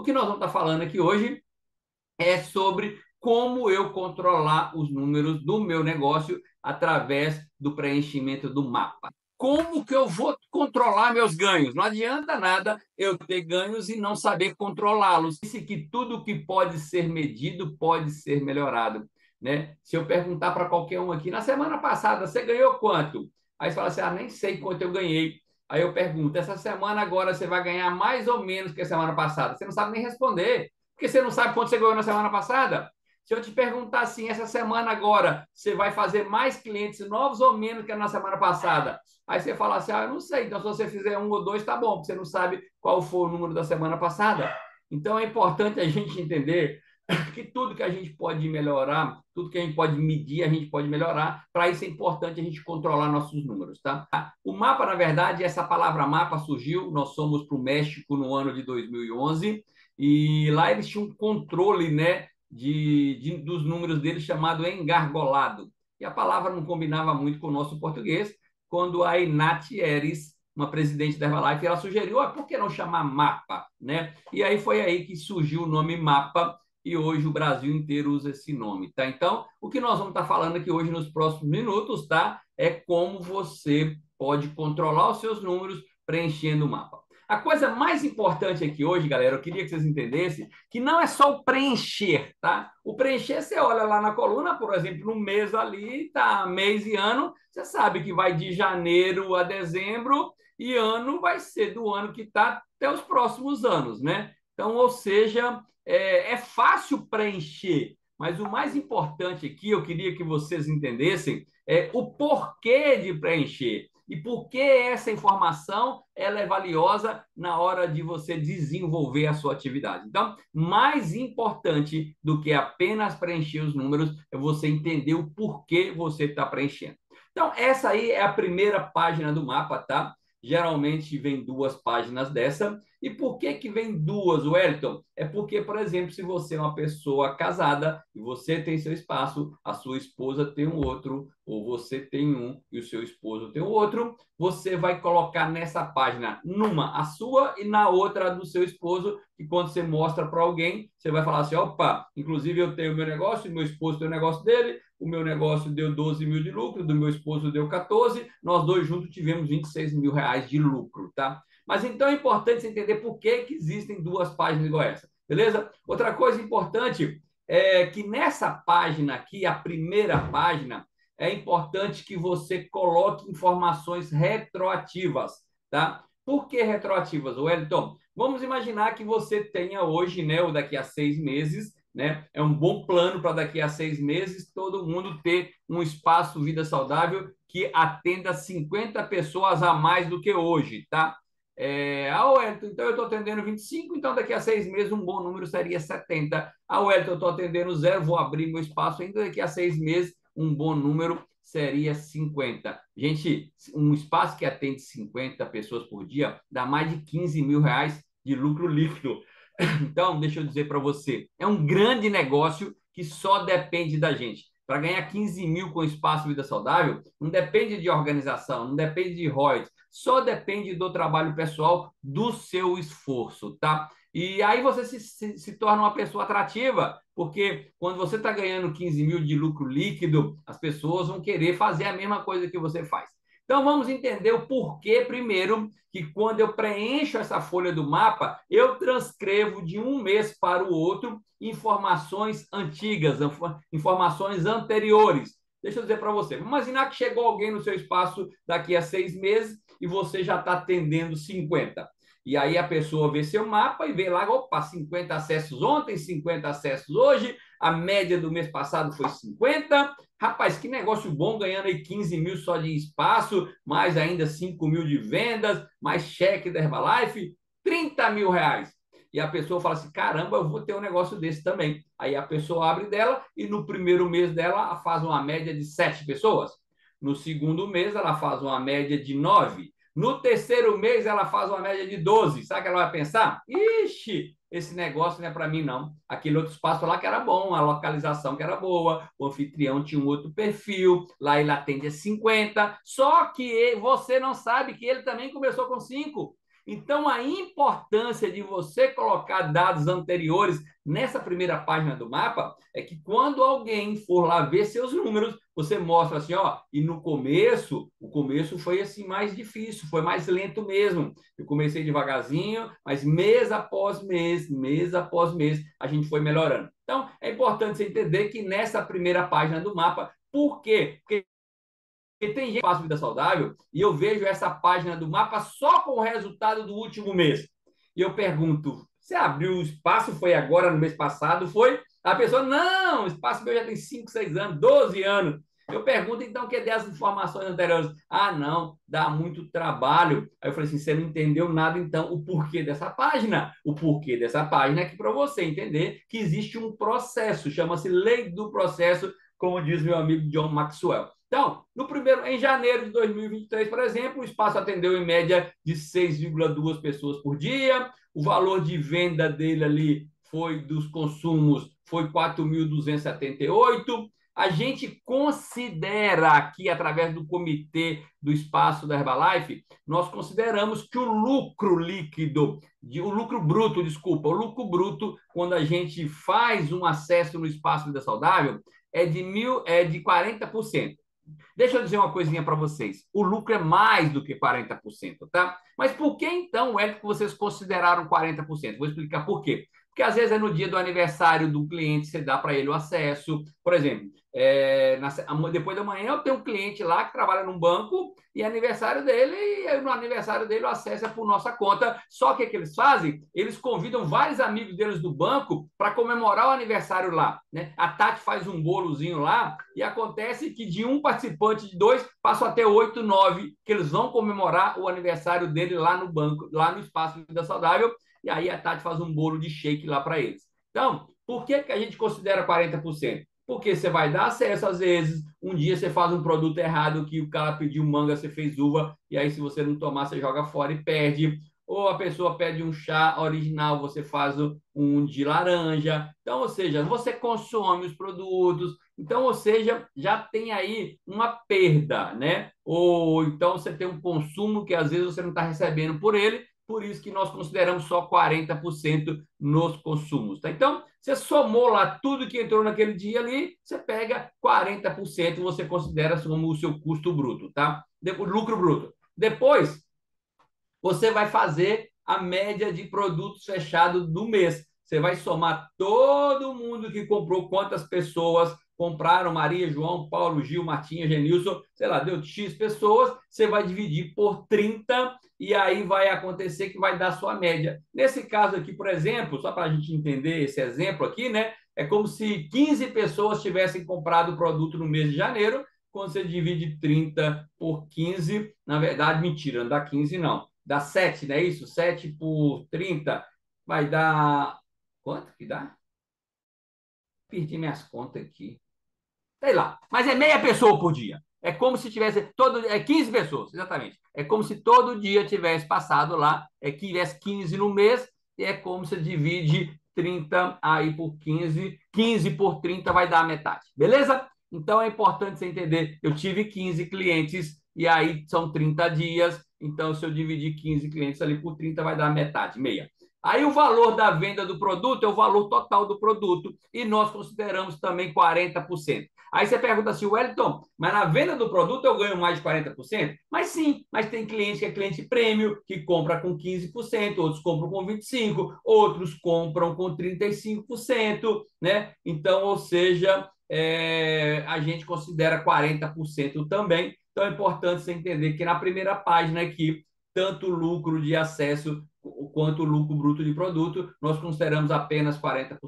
o que nós vamos estar falando aqui hoje é sobre como eu controlar os números do meu negócio através do preenchimento do mapa. Como que eu vou controlar meus ganhos? Não adianta nada eu ter ganhos e não saber controlá-los. Disse que tudo que pode ser medido pode ser melhorado. Né? Se eu perguntar para qualquer um aqui, na semana passada, você ganhou quanto? Aí você fala assim, ah, nem sei quanto eu ganhei. Aí eu pergunto, essa semana agora você vai ganhar mais ou menos que a semana passada? Você não sabe nem responder, porque você não sabe quanto você ganhou na semana passada. Se eu te perguntar assim, essa semana agora, você vai fazer mais clientes novos ou menos que na semana passada? Aí você fala assim, ah, eu não sei. Então, se você fizer um ou dois, tá bom, porque você não sabe qual foi o número da semana passada. Então, é importante a gente entender que tudo que a gente pode melhorar, tudo que a gente pode medir, a gente pode melhorar. Para isso é importante a gente controlar nossos números, tá? O mapa, na verdade, essa palavra mapa surgiu, nós somos para o México no ano de 2011, e lá eles tinham um controle, né, de, de, dos números dele chamado engargolado. E a palavra não combinava muito com o nosso português, quando a Inat Eres, uma presidente da Herbalife, ela sugeriu, ah, por que não chamar mapa? Né? E aí foi aí que surgiu o nome mapa, e hoje o Brasil inteiro usa esse nome, tá? Então, o que nós vamos estar falando aqui hoje nos próximos minutos, tá? É como você pode controlar os seus números preenchendo o mapa. A coisa mais importante aqui hoje, galera, eu queria que vocês entendessem que não é só o preencher, tá? O preencher, você olha lá na coluna, por exemplo, no mês ali, tá mês e ano, você sabe que vai de janeiro a dezembro e ano vai ser do ano que está até os próximos anos, né? Então, ou seja, é, é fácil preencher, mas o mais importante aqui, eu queria que vocês entendessem, é o porquê de preencher e por que essa informação ela é valiosa na hora de você desenvolver a sua atividade. Então, mais importante do que apenas preencher os números é você entender o porquê você está preenchendo. Então, essa aí é a primeira página do mapa, tá? Geralmente vem duas páginas dessa. E por que que vem duas, Wellington? É porque, por exemplo, se você é uma pessoa casada e você tem seu espaço, a sua esposa tem um outro, ou você tem um e o seu esposo tem o outro, você vai colocar nessa página, numa a sua e na outra do seu esposo, que quando você mostra para alguém, você vai falar assim, opa, inclusive eu tenho meu negócio, meu esposo tem o negócio dele, o meu negócio deu 12 mil de lucro, do meu esposo deu 14, nós dois juntos tivemos 26 mil reais de lucro, tá? Mas então é importante você entender por que, que existem duas páginas igual essa, beleza? Outra coisa importante é que nessa página aqui, a primeira página, é importante que você coloque informações retroativas, tá? Por que retroativas, Wellington? Vamos imaginar que você tenha hoje, né, ou daqui a seis meses, né? É um bom plano para daqui a seis meses todo mundo ter um espaço vida saudável que atenda 50 pessoas a mais do que hoje, tá? É, ah, Wellington, então eu estou atendendo 25, então daqui a seis meses um bom número seria 70. Ah, Wellington, eu estou atendendo zero, vou abrir meu espaço ainda daqui a seis meses, um bom número seria 50. Gente, um espaço que atende 50 pessoas por dia dá mais de 15 mil reais de lucro líquido. Então, deixa eu dizer para você, é um grande negócio que só depende da gente. Para ganhar 15 mil com espaço vida saudável, não depende de organização, não depende de royalties, só depende do trabalho pessoal, do seu esforço, tá? E aí você se, se, se torna uma pessoa atrativa, porque quando você está ganhando 15 mil de lucro líquido, as pessoas vão querer fazer a mesma coisa que você faz. Então vamos entender o porquê, primeiro, que quando eu preencho essa folha do mapa, eu transcrevo de um mês para o outro informações antigas, informações anteriores. Deixa eu dizer para você. Imaginar que chegou alguém no seu espaço daqui a seis meses e você já está atendendo 50. E aí a pessoa vê seu mapa e vê lá, opa, 50 acessos ontem, 50 acessos hoje, a média do mês passado foi 50. Rapaz, que negócio bom, ganhando aí 15 mil só de espaço, mais ainda 5 mil de vendas, mais cheque da Herbalife, 30 mil reais. E a pessoa fala assim: caramba, eu vou ter um negócio desse também. Aí a pessoa abre dela e no primeiro mês dela faz uma média de 7 pessoas. No segundo mês ela faz uma média de 9. No terceiro mês ela faz uma média de 12. Sabe o que ela vai pensar? Ixi, esse negócio não é para mim, não. Aquele outro espaço lá que era bom, a localização que era boa, o anfitrião tinha um outro perfil, lá ele atende a 50, só que você não sabe que ele também começou com 5. Então, a importância de você colocar dados anteriores nessa primeira página do mapa é que quando alguém for lá ver seus números, você mostra assim, ó, e no começo, o começo foi assim mais difícil, foi mais lento mesmo. Eu comecei devagarzinho, mas mês após mês, mês após mês, a gente foi melhorando. Então, é importante você entender que nessa primeira página do mapa, por quê? Porque porque tem gente que faz vida saudável e eu vejo essa página do mapa só com o resultado do último mês. E eu pergunto: você abriu o espaço? Foi agora, no mês passado? Foi? A pessoa, não, o espaço meu já tem 5, 6 anos, 12 anos. Eu pergunto, então, que as informações anteriores? Ah, não, dá muito trabalho. Aí eu falei assim: você não entendeu nada, então, o porquê dessa página. O porquê dessa página é que para você entender que existe um processo, chama-se lei do processo, como diz meu amigo John Maxwell. Então, no primeiro, em janeiro de 2023, por exemplo, o espaço atendeu em média de 6,2 pessoas por dia. O valor de venda dele ali foi dos consumos foi 4.278. A gente considera aqui, através do comitê do espaço da Herbalife, nós consideramos que o lucro líquido, o lucro bruto, desculpa, o lucro bruto, quando a gente faz um acesso no espaço vida saudável, é de, mil, é de 40%. Deixa eu dizer uma coisinha para vocês. O lucro é mais do que 40%, tá? Mas por que então é que vocês consideraram 40%? Vou explicar por quê. Porque às vezes é no dia do aniversário do cliente, você dá para ele o acesso. Por exemplo, é, na, depois da manhã eu tenho um cliente lá que trabalha num banco e é aniversário dele, e no aniversário dele o acesso é por nossa conta. Só que o que eles fazem? Eles convidam vários amigos deles do banco para comemorar o aniversário lá. Né? A Tati faz um bolozinho lá e acontece que de um participante de dois passam até oito, nove, que eles vão comemorar o aniversário dele lá no banco, lá no Espaço Vida Saudável e aí a Tati faz um bolo de shake lá para eles. Então, por que, que a gente considera 40%? Porque você vai dar acesso, às vezes, um dia você faz um produto errado que o cara pediu manga, você fez uva, e aí se você não tomar, você joga fora e perde. Ou a pessoa pede um chá original, você faz um de laranja. Então, ou seja, você consome os produtos. Então, ou seja, já tem aí uma perda, né? Ou então você tem um consumo que às vezes você não está recebendo por ele, por isso que nós consideramos só 40% nos consumos. Tá? Então, você somou lá tudo que entrou naquele dia ali, você pega 40%, você considera como o seu custo bruto, tá? Lucro bruto. Depois, você vai fazer a média de produtos fechados do mês. Você vai somar todo mundo que comprou, quantas pessoas compraram Maria, João, Paulo, Gil, Martinha, Genilson, sei lá, deu X pessoas, você vai dividir por 30 e aí vai acontecer que vai dar sua média. Nesse caso aqui, por exemplo, só para a gente entender esse exemplo aqui, né? É como se 15 pessoas tivessem comprado o produto no mês de janeiro, quando você divide 30 por 15, na verdade, mentira, não dá 15 não, dá 7, não é isso? 7 por 30 vai dar quanto que dá? Perdi minhas contas aqui sei lá. Mas é meia pessoa por dia. É como se tivesse todo é 15 pessoas, exatamente. É como se todo dia tivesse passado lá, é que tivesse 15 no mês, e é como se divide 30 aí por 15, 15 por 30 vai dar a metade. Beleza? Então é importante você entender, eu tive 15 clientes e aí são 30 dias, então se eu dividir 15 clientes ali por 30 vai dar metade, meia. Aí o valor da venda do produto é o valor total do produto e nós consideramos também 40%. Aí você pergunta assim, Wellington, mas na venda do produto eu ganho mais de 40%? Mas sim, mas tem cliente que é cliente prêmio, que compra com 15%, outros compram com 25%, outros compram com 35%, né? Então, ou seja, é, a gente considera 40% também. Então é importante você entender que na primeira página aqui, tanto lucro de acesso quanto lucro bruto de produto, nós consideramos apenas 40%.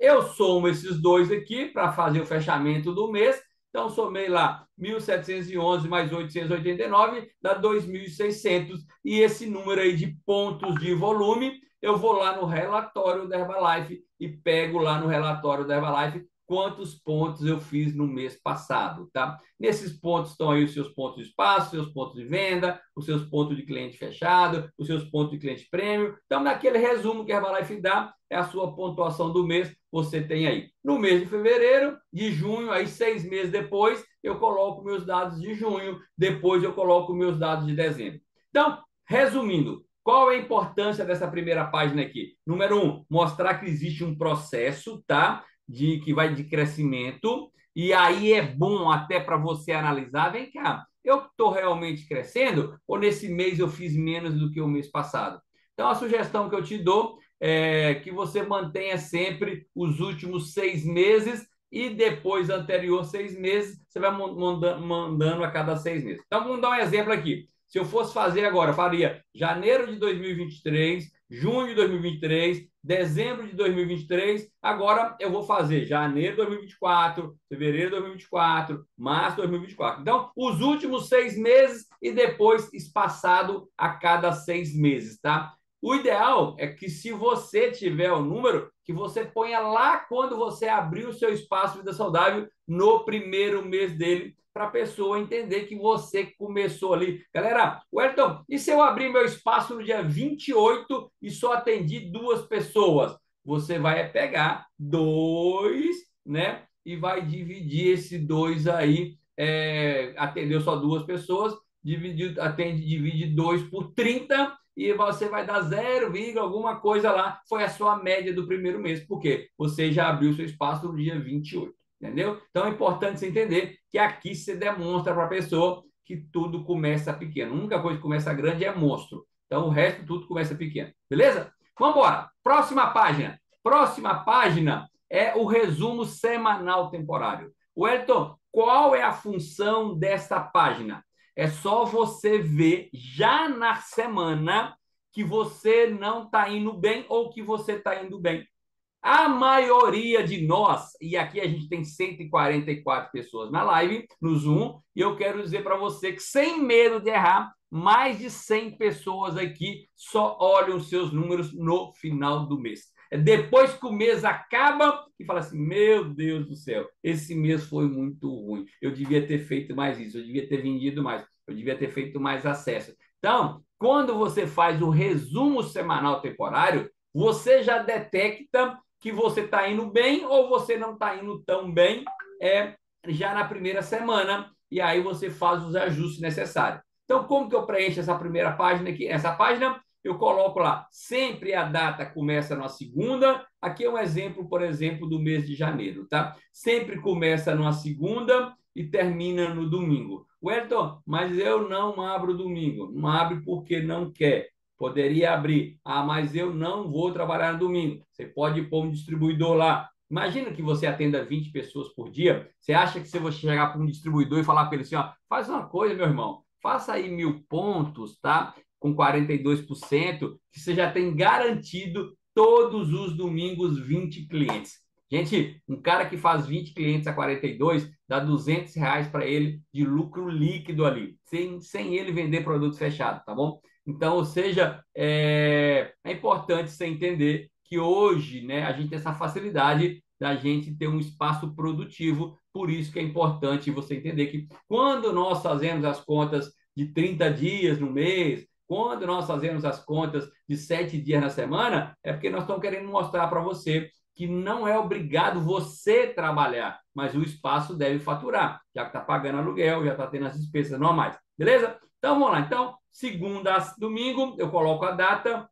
Eu somo esses dois aqui para fazer o fechamento do mês. Então, somei lá 1.711 mais 889, dá 2.600. E esse número aí de pontos de volume, eu vou lá no relatório da Herbalife e pego lá no relatório da Herbalife quantos pontos eu fiz no mês passado, tá? Nesses pontos estão aí os seus pontos de espaço, seus pontos de venda, os seus pontos de cliente fechado, os seus pontos de cliente prêmio. Então, naquele resumo que a Herbalife dá, é a sua pontuação do mês, você tem aí. No mês de fevereiro, de junho, aí seis meses depois, eu coloco meus dados de junho, depois eu coloco meus dados de dezembro. Então, resumindo, Qual é a importância dessa primeira página aqui? Número um, mostrar que existe um processo, tá? De que vai de crescimento, e aí é bom até para você analisar, vem cá, eu estou realmente crescendo ou nesse mês eu fiz menos do que o mês passado? Então, a sugestão que eu te dou é que você mantenha sempre os últimos seis meses e depois anterior seis meses, você vai mandando a cada seis meses. Então, vamos dar um exemplo aqui. Se eu fosse fazer agora, faria janeiro de 2023, junho de 2023, dezembro de 2023. Agora eu vou fazer janeiro de 2024, fevereiro de 2024, março de 2024. Então, os últimos seis meses e depois espaçado a cada seis meses, tá? O ideal é que, se você tiver o número, que você ponha lá quando você abrir o seu espaço Vida Saudável no primeiro mês dele, para a pessoa entender que você começou ali. Galera, Wellington, e se eu abrir meu espaço no dia 28 e só atendi duas pessoas? Você vai pegar dois, né? E vai dividir esse dois aí, é, atendeu só duas pessoas, divide, atende, divide dois por 30 e você vai dar 0, alguma coisa lá. Foi a sua média do primeiro mês, porque você já abriu seu espaço no dia 28. Entendeu? Então é importante você entender que aqui você demonstra para a pessoa que tudo começa pequeno. A única coisa que começa grande é monstro. Então o resto tudo começa pequeno. Beleza? Vamos embora. Próxima página. Próxima página é o resumo semanal temporário. Wellington, qual é a função desta página? É só você ver já na semana que você não está indo bem ou que você está indo bem. A maioria de nós, e aqui a gente tem 144 pessoas na live, no Zoom, e eu quero dizer para você que, sem medo de errar, mais de 100 pessoas aqui só olham os seus números no final do mês. É depois que o mês acaba e fala assim: Meu Deus do céu, esse mês foi muito ruim. Eu devia ter feito mais isso, eu devia ter vendido mais, eu devia ter feito mais acesso. Então, quando você faz o resumo semanal temporário, você já detecta que você está indo bem ou você não está indo tão bem é, já na primeira semana, e aí você faz os ajustes necessários. Então, como que eu preencho essa primeira página aqui? Essa página eu coloco lá, sempre a data começa na segunda. Aqui é um exemplo, por exemplo, do mês de janeiro, tá? Sempre começa numa segunda e termina no domingo. Wellington, mas eu não abro domingo. Não abre porque não quer. Poderia abrir. Ah, mas eu não vou trabalhar no domingo. Você pode pôr um distribuidor lá. Imagina que você atenda 20 pessoas por dia. Você acha que se você chegar para um distribuidor e falar para ele assim, ó, faz uma coisa, meu irmão, faça aí mil pontos, tá? Com 42%, que você já tem garantido todos os domingos 20 clientes. Gente, um cara que faz 20 clientes a 42 dá 200 reais para ele de lucro líquido ali, sem, sem ele vender produto fechado, tá bom? Então, ou seja, é, é importante você entender que hoje né, a gente tem essa facilidade da gente ter um espaço produtivo, por isso que é importante você entender que quando nós fazemos as contas de 30 dias no mês, quando nós fazemos as contas de sete dias na semana, é porque nós estamos querendo mostrar para você que não é obrigado você trabalhar, mas o espaço deve faturar, já que está pagando aluguel, já está tendo as despesas normais. Beleza? Então vamos lá. Então, segunda a domingo, eu coloco a data.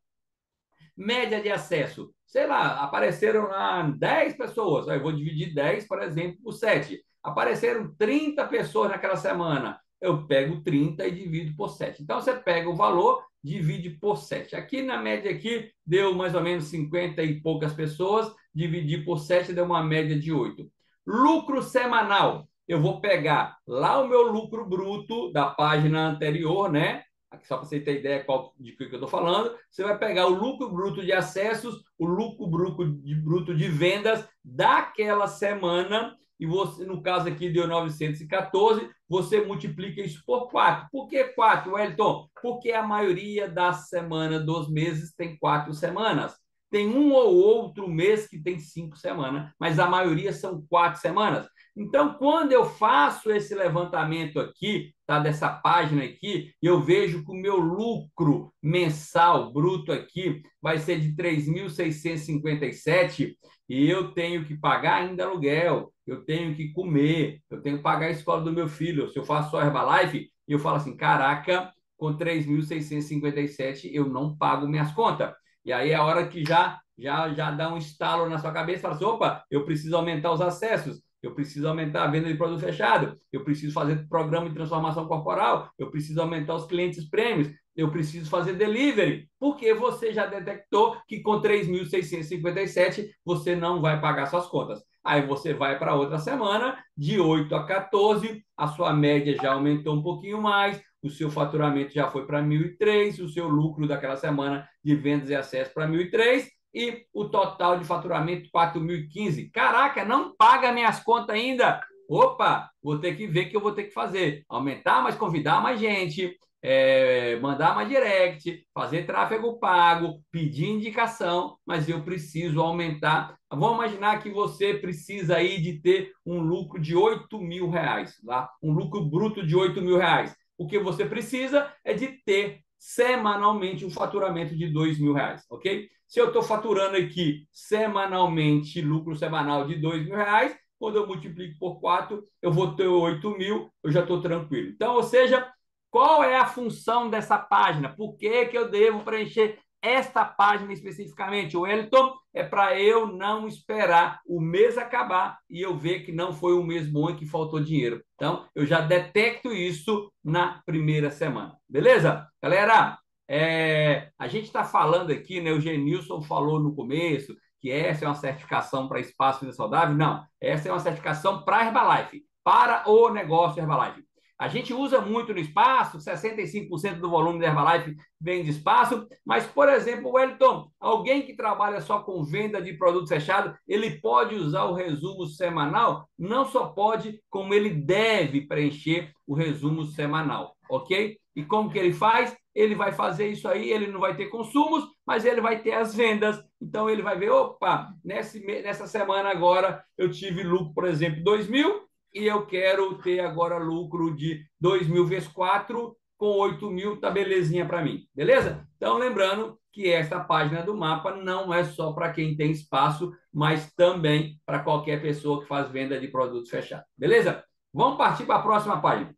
Média de acesso. Sei lá, apareceram lá 10 pessoas. Eu vou dividir 10, por exemplo, por 7. Apareceram 30 pessoas naquela semana. Eu pego 30 e divido por 7. Então você pega o valor, divide por 7. Aqui na média aqui deu mais ou menos 50 e poucas pessoas, dividir por 7 deu uma média de 8. Lucro semanal eu vou pegar lá o meu lucro bruto da página anterior, né? Aqui só para você ter ideia qual, de que eu estou falando, você vai pegar o lucro bruto de acessos, o lucro bruto de, vendas daquela semana, e você, no caso aqui deu 914, você multiplica isso por 4. Por que 4, Wellington? Porque a maioria das semanas dos meses tem quatro semanas. Tem um ou outro mês que tem cinco semanas, mas a maioria são quatro semanas. Então, quando eu faço esse levantamento aqui, tá, dessa página aqui, eu vejo que o meu lucro mensal bruto aqui vai ser de 3.657 e eu tenho que pagar ainda aluguel, eu tenho que comer, eu tenho que pagar a escola do meu filho. Se eu faço só Herbalife, eu falo assim, caraca, com 3.657 eu não pago minhas contas. E aí é a hora que já já já dá um estalo na sua cabeça, fala assim, opa, eu preciso aumentar os acessos, eu preciso aumentar a venda de produto fechado, eu preciso fazer programa de transformação corporal, eu preciso aumentar os clientes prêmios, eu preciso fazer delivery, porque você já detectou que com 3.657 você não vai pagar suas contas. Aí você vai para outra semana, de 8 a 14, a sua média já aumentou um pouquinho mais, o seu faturamento já foi para 1.003, o seu lucro daquela semana de vendas e acesso para 1.003 e o total de faturamento 4.015. Caraca, não paga minhas contas ainda. Opa, vou ter que ver o que eu vou ter que fazer. Aumentar, mas convidar mais gente, é, mandar mais direct, fazer tráfego pago, pedir indicação, mas eu preciso aumentar. Vamos imaginar que você precisa aí de ter um lucro de 8 mil reais, tá? um lucro bruto de 8 mil reais. O que você precisa é de ter semanalmente um faturamento de 2 mil reais, ok? Se eu estou faturando aqui semanalmente lucro semanal de 2 mil reais, quando eu multiplico por 4, eu vou ter 8 mil, eu já estou tranquilo. Então, ou seja, qual é a função dessa página? Por que, que eu devo preencher esta página especificamente, o Wellington, é para eu não esperar o mês acabar e eu ver que não foi um mês bom e que faltou dinheiro. Então, eu já detecto isso na primeira semana. Beleza? Galera, é, a gente está falando aqui, né? O Genilson falou no começo que essa é uma certificação para espaço saudável. Não, essa é uma certificação para Herbalife, para o negócio Herbalife. A gente usa muito no espaço, 65% do volume da Herbalife vem de espaço, mas, por exemplo, Wellington, alguém que trabalha só com venda de produto fechado, ele pode usar o resumo semanal? Não só pode, como ele deve preencher o resumo semanal, ok? E como que ele faz? Ele vai fazer isso aí, ele não vai ter consumos, mas ele vai ter as vendas. Então ele vai ver, opa, nessa, nessa semana agora eu tive lucro, por exemplo, 2 mil, e eu quero ter agora lucro de 2 mil vezes 4 com 8 mil, tá belezinha para mim, beleza? Então, lembrando que esta página do mapa não é só para quem tem espaço, mas também para qualquer pessoa que faz venda de produtos fechados, beleza? Vamos partir para a próxima página.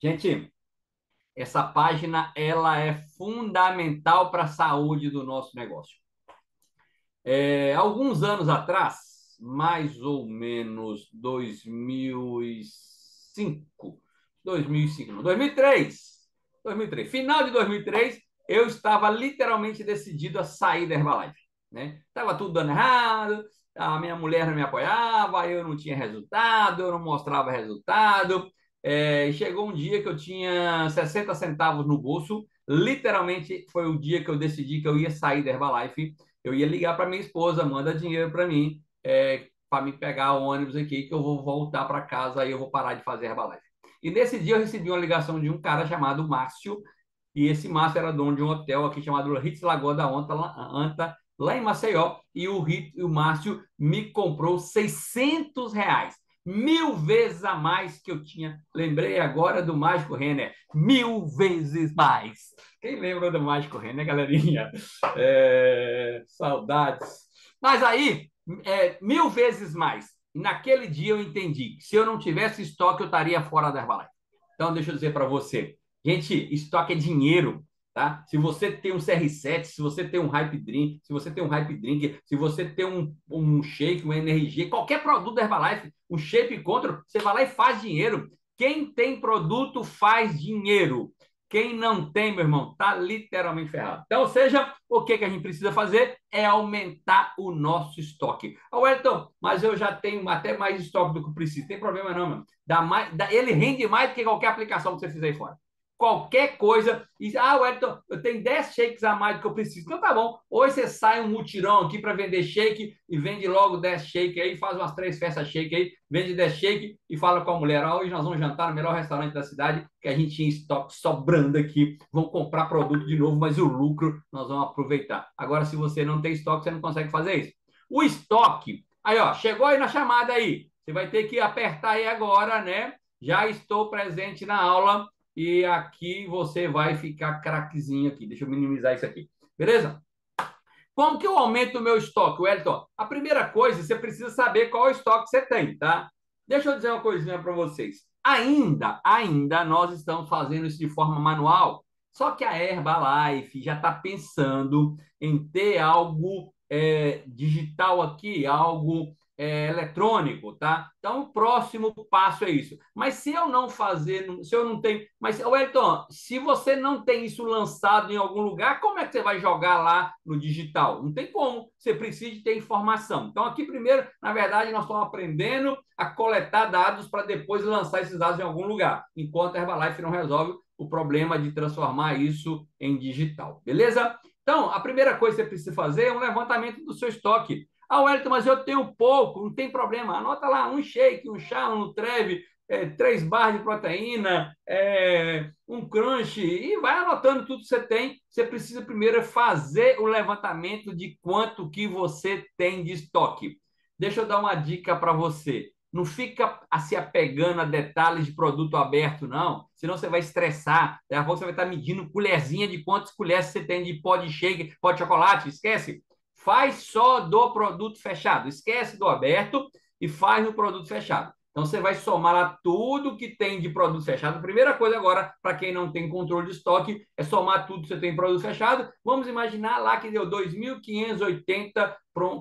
Gente, essa página ela é fundamental para a saúde do nosso negócio. É, alguns anos atrás, mais ou menos 2005, 2005, 2003, 2003, final de 2003, eu estava literalmente decidido a sair da Herbalife. Né? Tava tudo dando errado, a minha mulher não me apoiava, eu não tinha resultado, eu não mostrava resultado. É, chegou um dia que eu tinha 60 centavos no bolso, literalmente foi o dia que eu decidi que eu ia sair da Herbalife eu ia ligar para minha esposa, manda dinheiro para mim, é, para me pegar o ônibus aqui, que eu vou voltar para casa, aí eu vou parar de fazer Herbalife. E nesse dia eu recebi uma ligação de um cara chamado Márcio, e esse Márcio era dono de um hotel aqui chamado Ritz Lagoa da Anta, Anta lá em Maceió, e o, Rit, o Márcio me comprou 600 reais mil vezes a mais que eu tinha. Lembrei agora do Mágico Renner, mil vezes mais. Quem lembra do Mágico Renner, galerinha? É... Saudades. Mas aí, é, mil vezes mais. Naquele dia eu entendi que se eu não tivesse estoque, eu estaria fora da Herbalife. Então, deixa eu dizer para você. Gente, estoque é dinheiro. Tá? Se você tem um CR7, se você tem um Hype Drink, se você tem um Hype Drink, se você tem um, um shake, um NRG, qualquer produto da Herbalife, um shape contra, você vai lá e faz dinheiro. Quem tem produto faz dinheiro. Quem não tem, meu irmão, tá literalmente ferrado. Então, ou seja, o que, que a gente precisa fazer é aumentar o nosso estoque. Ah, Wellington, mas eu já tenho até mais estoque do que preciso. Tem problema não, meu. Dá mais, dá, ele rende mais do que qualquer aplicação que você fizer aí fora qualquer coisa. E, ah, Wellington, eu tenho 10 shakes a mais do que eu preciso. Então tá bom. Hoje você sai um mutirão aqui para vender shake e vende logo 10 shake aí, faz umas três festas shake aí, vende 10 shake e fala com a mulher: ah, hoje nós vamos jantar no melhor restaurante da cidade, que a gente tinha estoque sobrando aqui. Vão comprar produto de novo, mas o lucro nós vamos aproveitar. Agora, se você não tem estoque, você não consegue fazer isso. O estoque, aí ó, chegou aí na chamada aí. Você vai ter que apertar aí agora, né? Já estou presente na aula e aqui você vai ficar craquezinho aqui. Deixa eu minimizar isso aqui. Beleza? Como que eu aumento o meu estoque, Wellington? A primeira coisa, você precisa saber qual estoque você tem, tá? Deixa eu dizer uma coisinha para vocês. Ainda, ainda nós estamos fazendo isso de forma manual. Só que a Herbalife já está pensando em ter algo é, digital aqui, algo é, eletrônico, tá? Então, o próximo passo é isso. Mas se eu não fazer, se eu não tenho. Mas, Wellington, se você não tem isso lançado em algum lugar, como é que você vai jogar lá no digital? Não tem como. Você precisa ter informação. Então, aqui, primeiro, na verdade, nós estamos aprendendo a coletar dados para depois lançar esses dados em algum lugar, enquanto a Herbalife não resolve o problema de transformar isso em digital. Beleza? Então, a primeira coisa que você precisa fazer é um levantamento do seu estoque. Ah, Wellington, mas eu tenho pouco, não tem problema. Anota lá um shake, um chá, um treve, é, três barras de proteína, é, um crunch, e vai anotando tudo que você tem. Você precisa primeiro fazer o levantamento de quanto que você tem de estoque. Deixa eu dar uma dica para você. Não fica se apegando a detalhes de produto aberto, não. Senão você vai estressar. Daqui a pouco você vai estar medindo colherzinha de quantas colheres você tem de pó de shake, pó de chocolate. Esquece faz só do produto fechado. Esquece do aberto e faz no produto fechado. Então você vai somar lá tudo que tem de produto fechado. Primeira coisa agora, para quem não tem controle de estoque, é somar tudo que você tem em produto fechado. Vamos imaginar lá que deu 2.580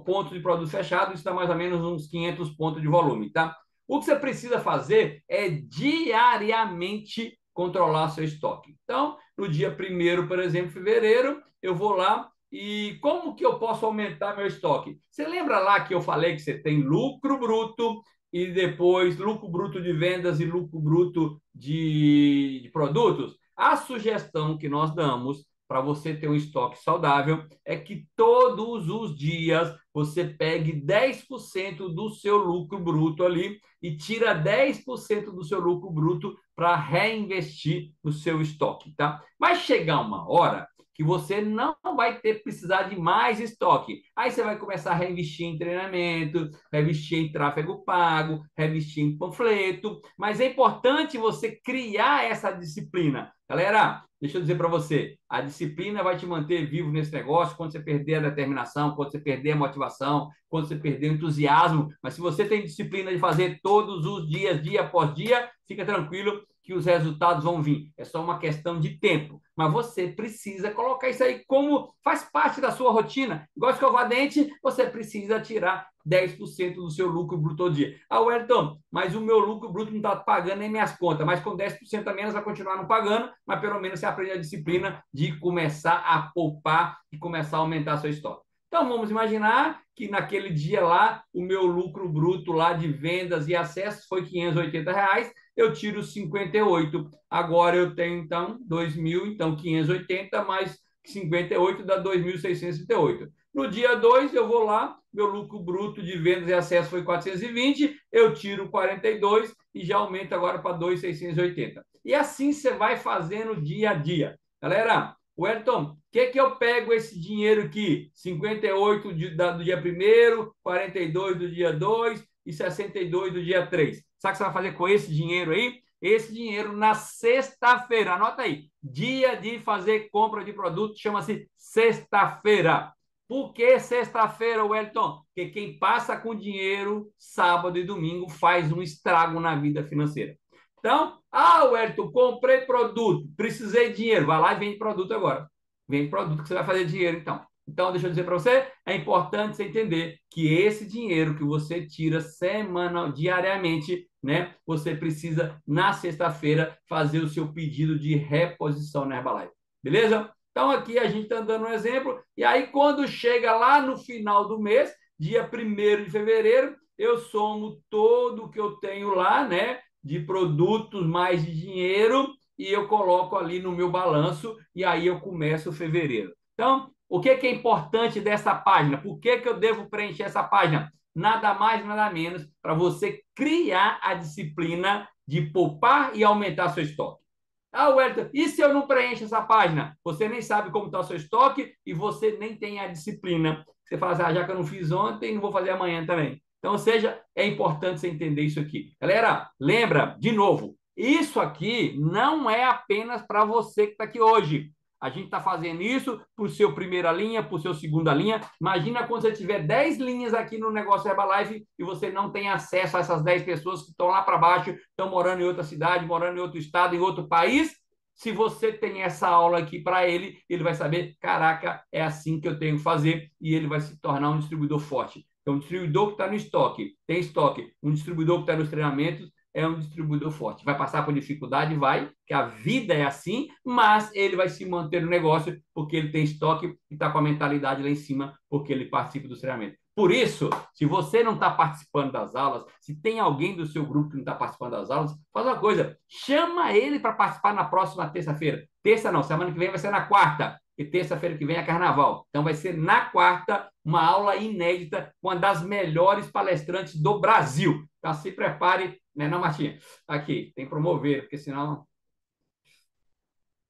pontos de produto fechado, isso dá mais ou menos uns 500 pontos de volume, tá? O que você precisa fazer é diariamente controlar seu estoque. Então, no dia 1 por exemplo, fevereiro, eu vou lá e como que eu posso aumentar meu estoque? Você lembra lá que eu falei que você tem lucro bruto e depois lucro bruto de vendas e lucro bruto de, de produtos? A sugestão que nós damos para você ter um estoque saudável é que todos os dias você pegue 10% do seu lucro bruto ali e tira 10% do seu lucro bruto para reinvestir no seu estoque, tá? Vai chegar uma hora que você não vai ter precisar de mais estoque. Aí você vai começar a reinvestir em treinamento, reinvestir em tráfego pago, reinvestir em panfleto, mas é importante você criar essa disciplina. Galera, deixa eu dizer para você, a disciplina vai te manter vivo nesse negócio quando você perder a determinação, quando você perder a motivação, quando você perder o entusiasmo, mas se você tem disciplina de fazer todos os dias, dia após dia, fica tranquilo que os resultados vão vir. É só uma questão de tempo. Mas você precisa colocar isso aí como faz parte da sua rotina. Igual escovar dente, você precisa tirar 10% do seu lucro bruto ao dia. Ah, Wellington, mas o meu lucro bruto não está pagando nem minhas contas. Mas com 10% a menos vai continuar não pagando, mas pelo menos você aprende a disciplina de começar a poupar e começar a aumentar seu estoque. Então, vamos imaginar que naquele dia lá, o meu lucro bruto lá de vendas e acessos foi 580 reais, eu tiro 58. Agora eu tenho, então, 2.000, então 580 mais 58 dá 2.638. No dia 2, eu vou lá, meu lucro bruto de vendas e acesso foi 420, eu tiro 42 e já aumenta agora para 2.680. E assim você vai fazendo dia a dia. Galera, Wellington, o que, que eu pego esse dinheiro aqui? 58 de, da, do dia 1 42 do dia 2 e 62 do dia 3. Sabe o que você vai fazer com esse dinheiro aí? Esse dinheiro na sexta-feira. Anota aí. Dia de fazer compra de produto chama-se sexta-feira. Por que sexta-feira, Wellington? Porque quem passa com dinheiro sábado e domingo faz um estrago na vida financeira. Então, ah, Wellington, comprei produto, precisei de dinheiro. Vai lá e vende produto agora. Vende produto que você vai fazer dinheiro, então. Então, deixa eu dizer para você, é importante você entender que esse dinheiro que você tira semanal, diariamente, né, você precisa, na sexta-feira, fazer o seu pedido de reposição na Herbalife. Beleza? Então, aqui a gente está dando um exemplo. E aí, quando chega lá no final do mês, dia 1 de fevereiro, eu somo todo o que eu tenho lá, né? de produtos mais de dinheiro e eu coloco ali no meu balanço e aí eu começo fevereiro. Então, o que, que é importante dessa página? Por que, que eu devo preencher essa página? Nada mais, nada menos para você criar a disciplina de poupar e aumentar seu estoque. Ah, Wellington, e se eu não preencho essa página? Você nem sabe como está o seu estoque e você nem tem a disciplina. Você fala assim, ah, já que eu não fiz ontem, não vou fazer amanhã também. Então, seja, é importante você entender isso aqui. Galera, lembra, de novo, isso aqui não é apenas para você que está aqui hoje. A gente está fazendo isso para o seu primeira linha, para o seu segunda linha. Imagina quando você tiver 10 linhas aqui no negócio Herbalife e você não tem acesso a essas 10 pessoas que estão lá para baixo, estão morando em outra cidade, morando em outro estado, em outro país. Se você tem essa aula aqui para ele, ele vai saber, caraca, é assim que eu tenho que fazer e ele vai se tornar um distribuidor forte. Então, um distribuidor que está no estoque, tem estoque, um distribuidor que está nos treinamentos, é um distribuidor forte. Vai passar por dificuldade? Vai, que a vida é assim, mas ele vai se manter no negócio porque ele tem estoque e está com a mentalidade lá em cima, porque ele participa do treinamento. Por isso, se você não está participando das aulas, se tem alguém do seu grupo que não está participando das aulas, faz uma coisa, chama ele para participar na próxima terça-feira. Terça não, semana que vem vai ser na quarta e terça-feira que vem é carnaval. Então vai ser na quarta uma aula inédita com uma das melhores palestrantes do Brasil. Então se prepare, né, não, Martinha? Aqui, tem que promover, porque senão.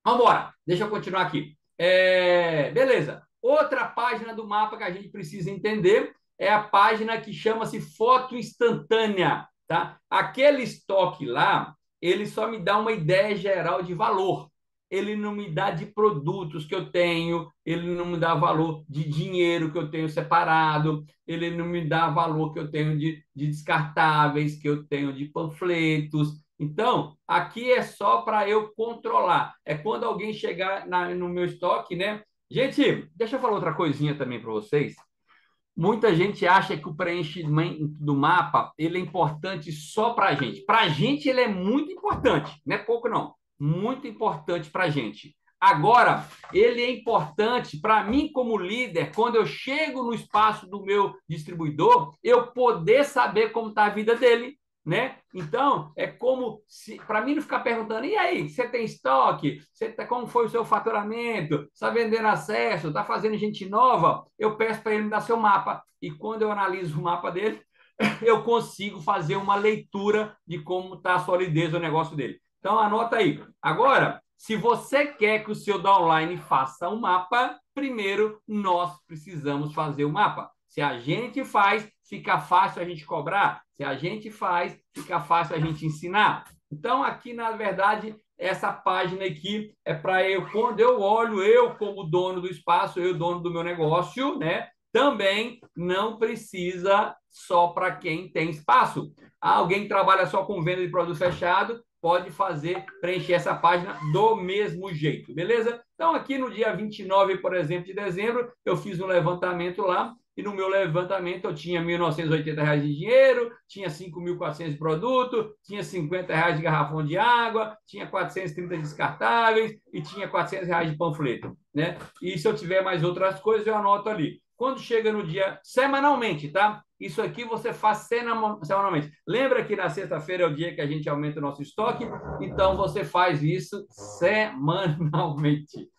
Vamos embora, deixa eu continuar aqui. É... Beleza. Outra página do mapa que a gente precisa entender é a página que chama-se foto instantânea. Tá? Aquele estoque lá, ele só me dá uma ideia geral de valor ele não me dá de produtos que eu tenho, ele não me dá valor de dinheiro que eu tenho separado, ele não me dá valor que eu tenho de, de descartáveis, que eu tenho de panfletos. Então, aqui é só para eu controlar. É quando alguém chegar na, no meu estoque, né? Gente, deixa eu falar outra coisinha também para vocês. Muita gente acha que o preenchimento do mapa ele é importante só para a gente. Para a gente ele é muito importante, não é pouco não muito importante para a gente. Agora, ele é importante para mim, como líder, quando eu chego no espaço do meu distribuidor, eu poder saber como está a vida dele, né? Então, é como se, para mim não ficar perguntando, e aí, você tem estoque? Você tá, como foi o seu faturamento? Está vendendo acesso? Está fazendo gente nova? Eu peço para ele me dar seu mapa. E quando eu analiso o mapa dele, eu consigo fazer uma leitura de como está a solidez do negócio dele. Então, anota aí. Agora, se você quer que o seu downline faça um mapa, primeiro nós precisamos fazer o um mapa. Se a gente faz, fica fácil a gente cobrar. Se a gente faz, fica fácil a gente ensinar. Então, aqui, na verdade, essa página aqui é para eu, quando eu olho, eu como dono do espaço, eu dono do meu negócio, né? Também não precisa só para quem tem espaço. Alguém que trabalha só com venda de produto fechado, pode fazer, preencher essa página do mesmo jeito, beleza? Então, aqui no dia 29, por exemplo, de dezembro, eu fiz um levantamento lá, e no meu levantamento eu tinha R$ 1.980 de dinheiro, tinha R$ 5.400 de produto, tinha 50 reais de garrafão de água, tinha 430 descartáveis e tinha 400 reais de panfleto, né? E se eu tiver mais outras coisas, eu anoto ali. Quando chega no dia, semanalmente, tá? Isso aqui você faz semanalmente. Lembra que na sexta-feira é o dia que a gente aumenta o nosso estoque? Então você faz isso semanalmente.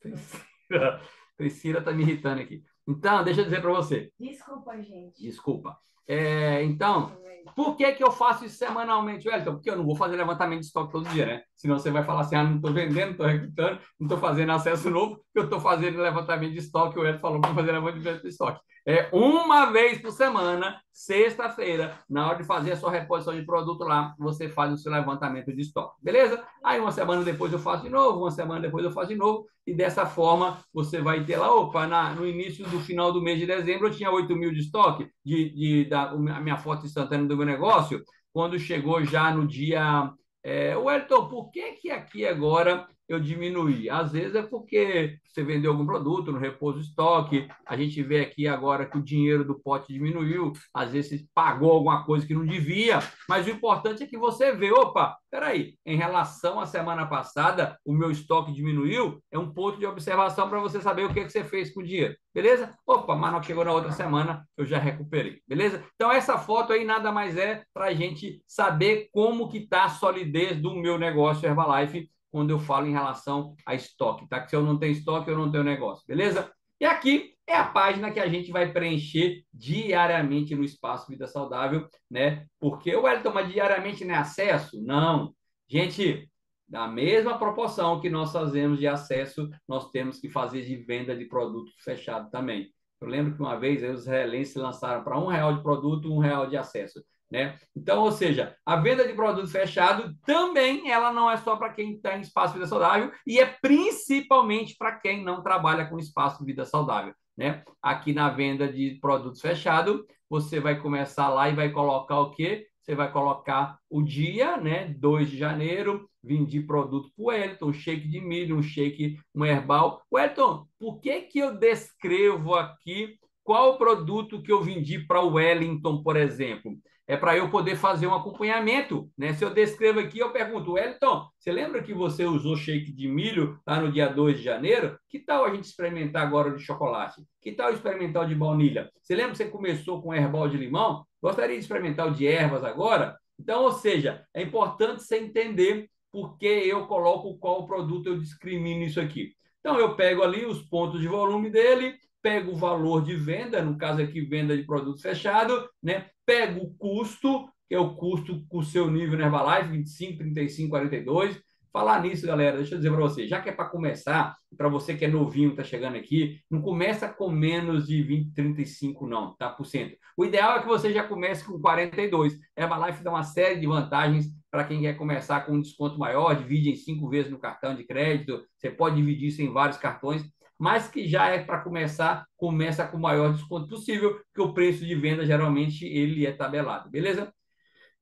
Priscila, Priscila tá me irritando aqui. Então, deixa eu dizer para você. Desculpa, gente. Desculpa. É, então, por que, que eu faço isso semanalmente, Wellington? Porque eu não vou fazer levantamento de estoque todo dia, né? Senão você vai falar assim: ah, não estou vendendo, estou recrutando, não estou fazendo acesso novo, eu estou fazendo levantamento de estoque. O Wellington falou para fazer levantamento de estoque. É uma vez por semana, sexta-feira, na hora de fazer a sua reposição de produto lá, você faz o seu levantamento de estoque, beleza? Aí uma semana depois eu faço de novo, uma semana depois eu faço de novo, e dessa forma você vai ter lá, opa, na, no início do final do mês de dezembro eu tinha 8 mil de estoque, de, de, da, a minha foto instantânea do meu negócio, quando chegou já no dia. É, Wellington, por que, que aqui agora eu diminuí? Às vezes é porque você vendeu algum produto no repouso estoque, a gente vê aqui agora que o dinheiro do pote diminuiu, às vezes você pagou alguma coisa que não devia, mas o importante é que você vê, opa, peraí, em relação à semana passada, o meu estoque diminuiu, é um ponto de observação para você saber o que, que você fez com o dinheiro, beleza? Opa, mas não chegou na outra semana, eu já recuperei, beleza? Então essa foto aí nada mais é para a gente saber como que está a solidez do meu negócio Herbalife, quando eu falo em relação a estoque, tá? Que se eu não tenho estoque, eu não tenho negócio, beleza? E aqui é a página que a gente vai preencher diariamente no Espaço Vida Saudável, né? Porque o Wellington, mas diariamente não é acesso? Não. Gente, da mesma proporção que nós fazemos de acesso, nós temos que fazer de venda de produto fechado também. Eu lembro que uma vez os israelenses lançaram para um real de produto, um real de acesso. Né? Então, ou seja, a venda de produto fechado também ela não é só para quem está em espaço vida saudável e é principalmente para quem não trabalha com espaço vida saudável. Né? Aqui na venda de produtos fechado, você vai começar lá e vai colocar o quê? Você vai colocar o dia, né? 2 de janeiro, vendi produto para o Wellington, um shake de milho, um shake, um herbal. Wellington, por que, que eu descrevo aqui qual produto que eu vendi para o Wellington, por exemplo? É para eu poder fazer um acompanhamento. Né? Se eu descrevo aqui, eu pergunto, Wellington, você lembra que você usou shake de milho lá no dia 2 de janeiro? Que tal a gente experimentar agora o de chocolate? Que tal experimentar o de baunilha? Você lembra que você começou com herbal de limão? Gostaria de experimentar o de ervas agora? Então, ou seja, é importante você entender por que eu coloco qual produto eu discrimino isso aqui. Então, eu pego ali os pontos de volume dele, pego o valor de venda, no caso aqui, venda de produto fechado, né? pego o custo, que é o custo com o seu nível na Herbalife, 25, 35, 42. Falar nisso, galera, deixa eu dizer para você, já que é para começar, para você que é novinho, está chegando aqui, não começa com menos de 20, 35 não, tá, por cento. O ideal é que você já comece com 42. Herbalife dá uma série de vantagens para quem quer começar com um desconto maior, divide em cinco vezes no cartão de crédito, você pode dividir isso em vários cartões, mas que já é para começar, começa com o maior desconto possível, que o preço de venda geralmente ele é tabelado, beleza?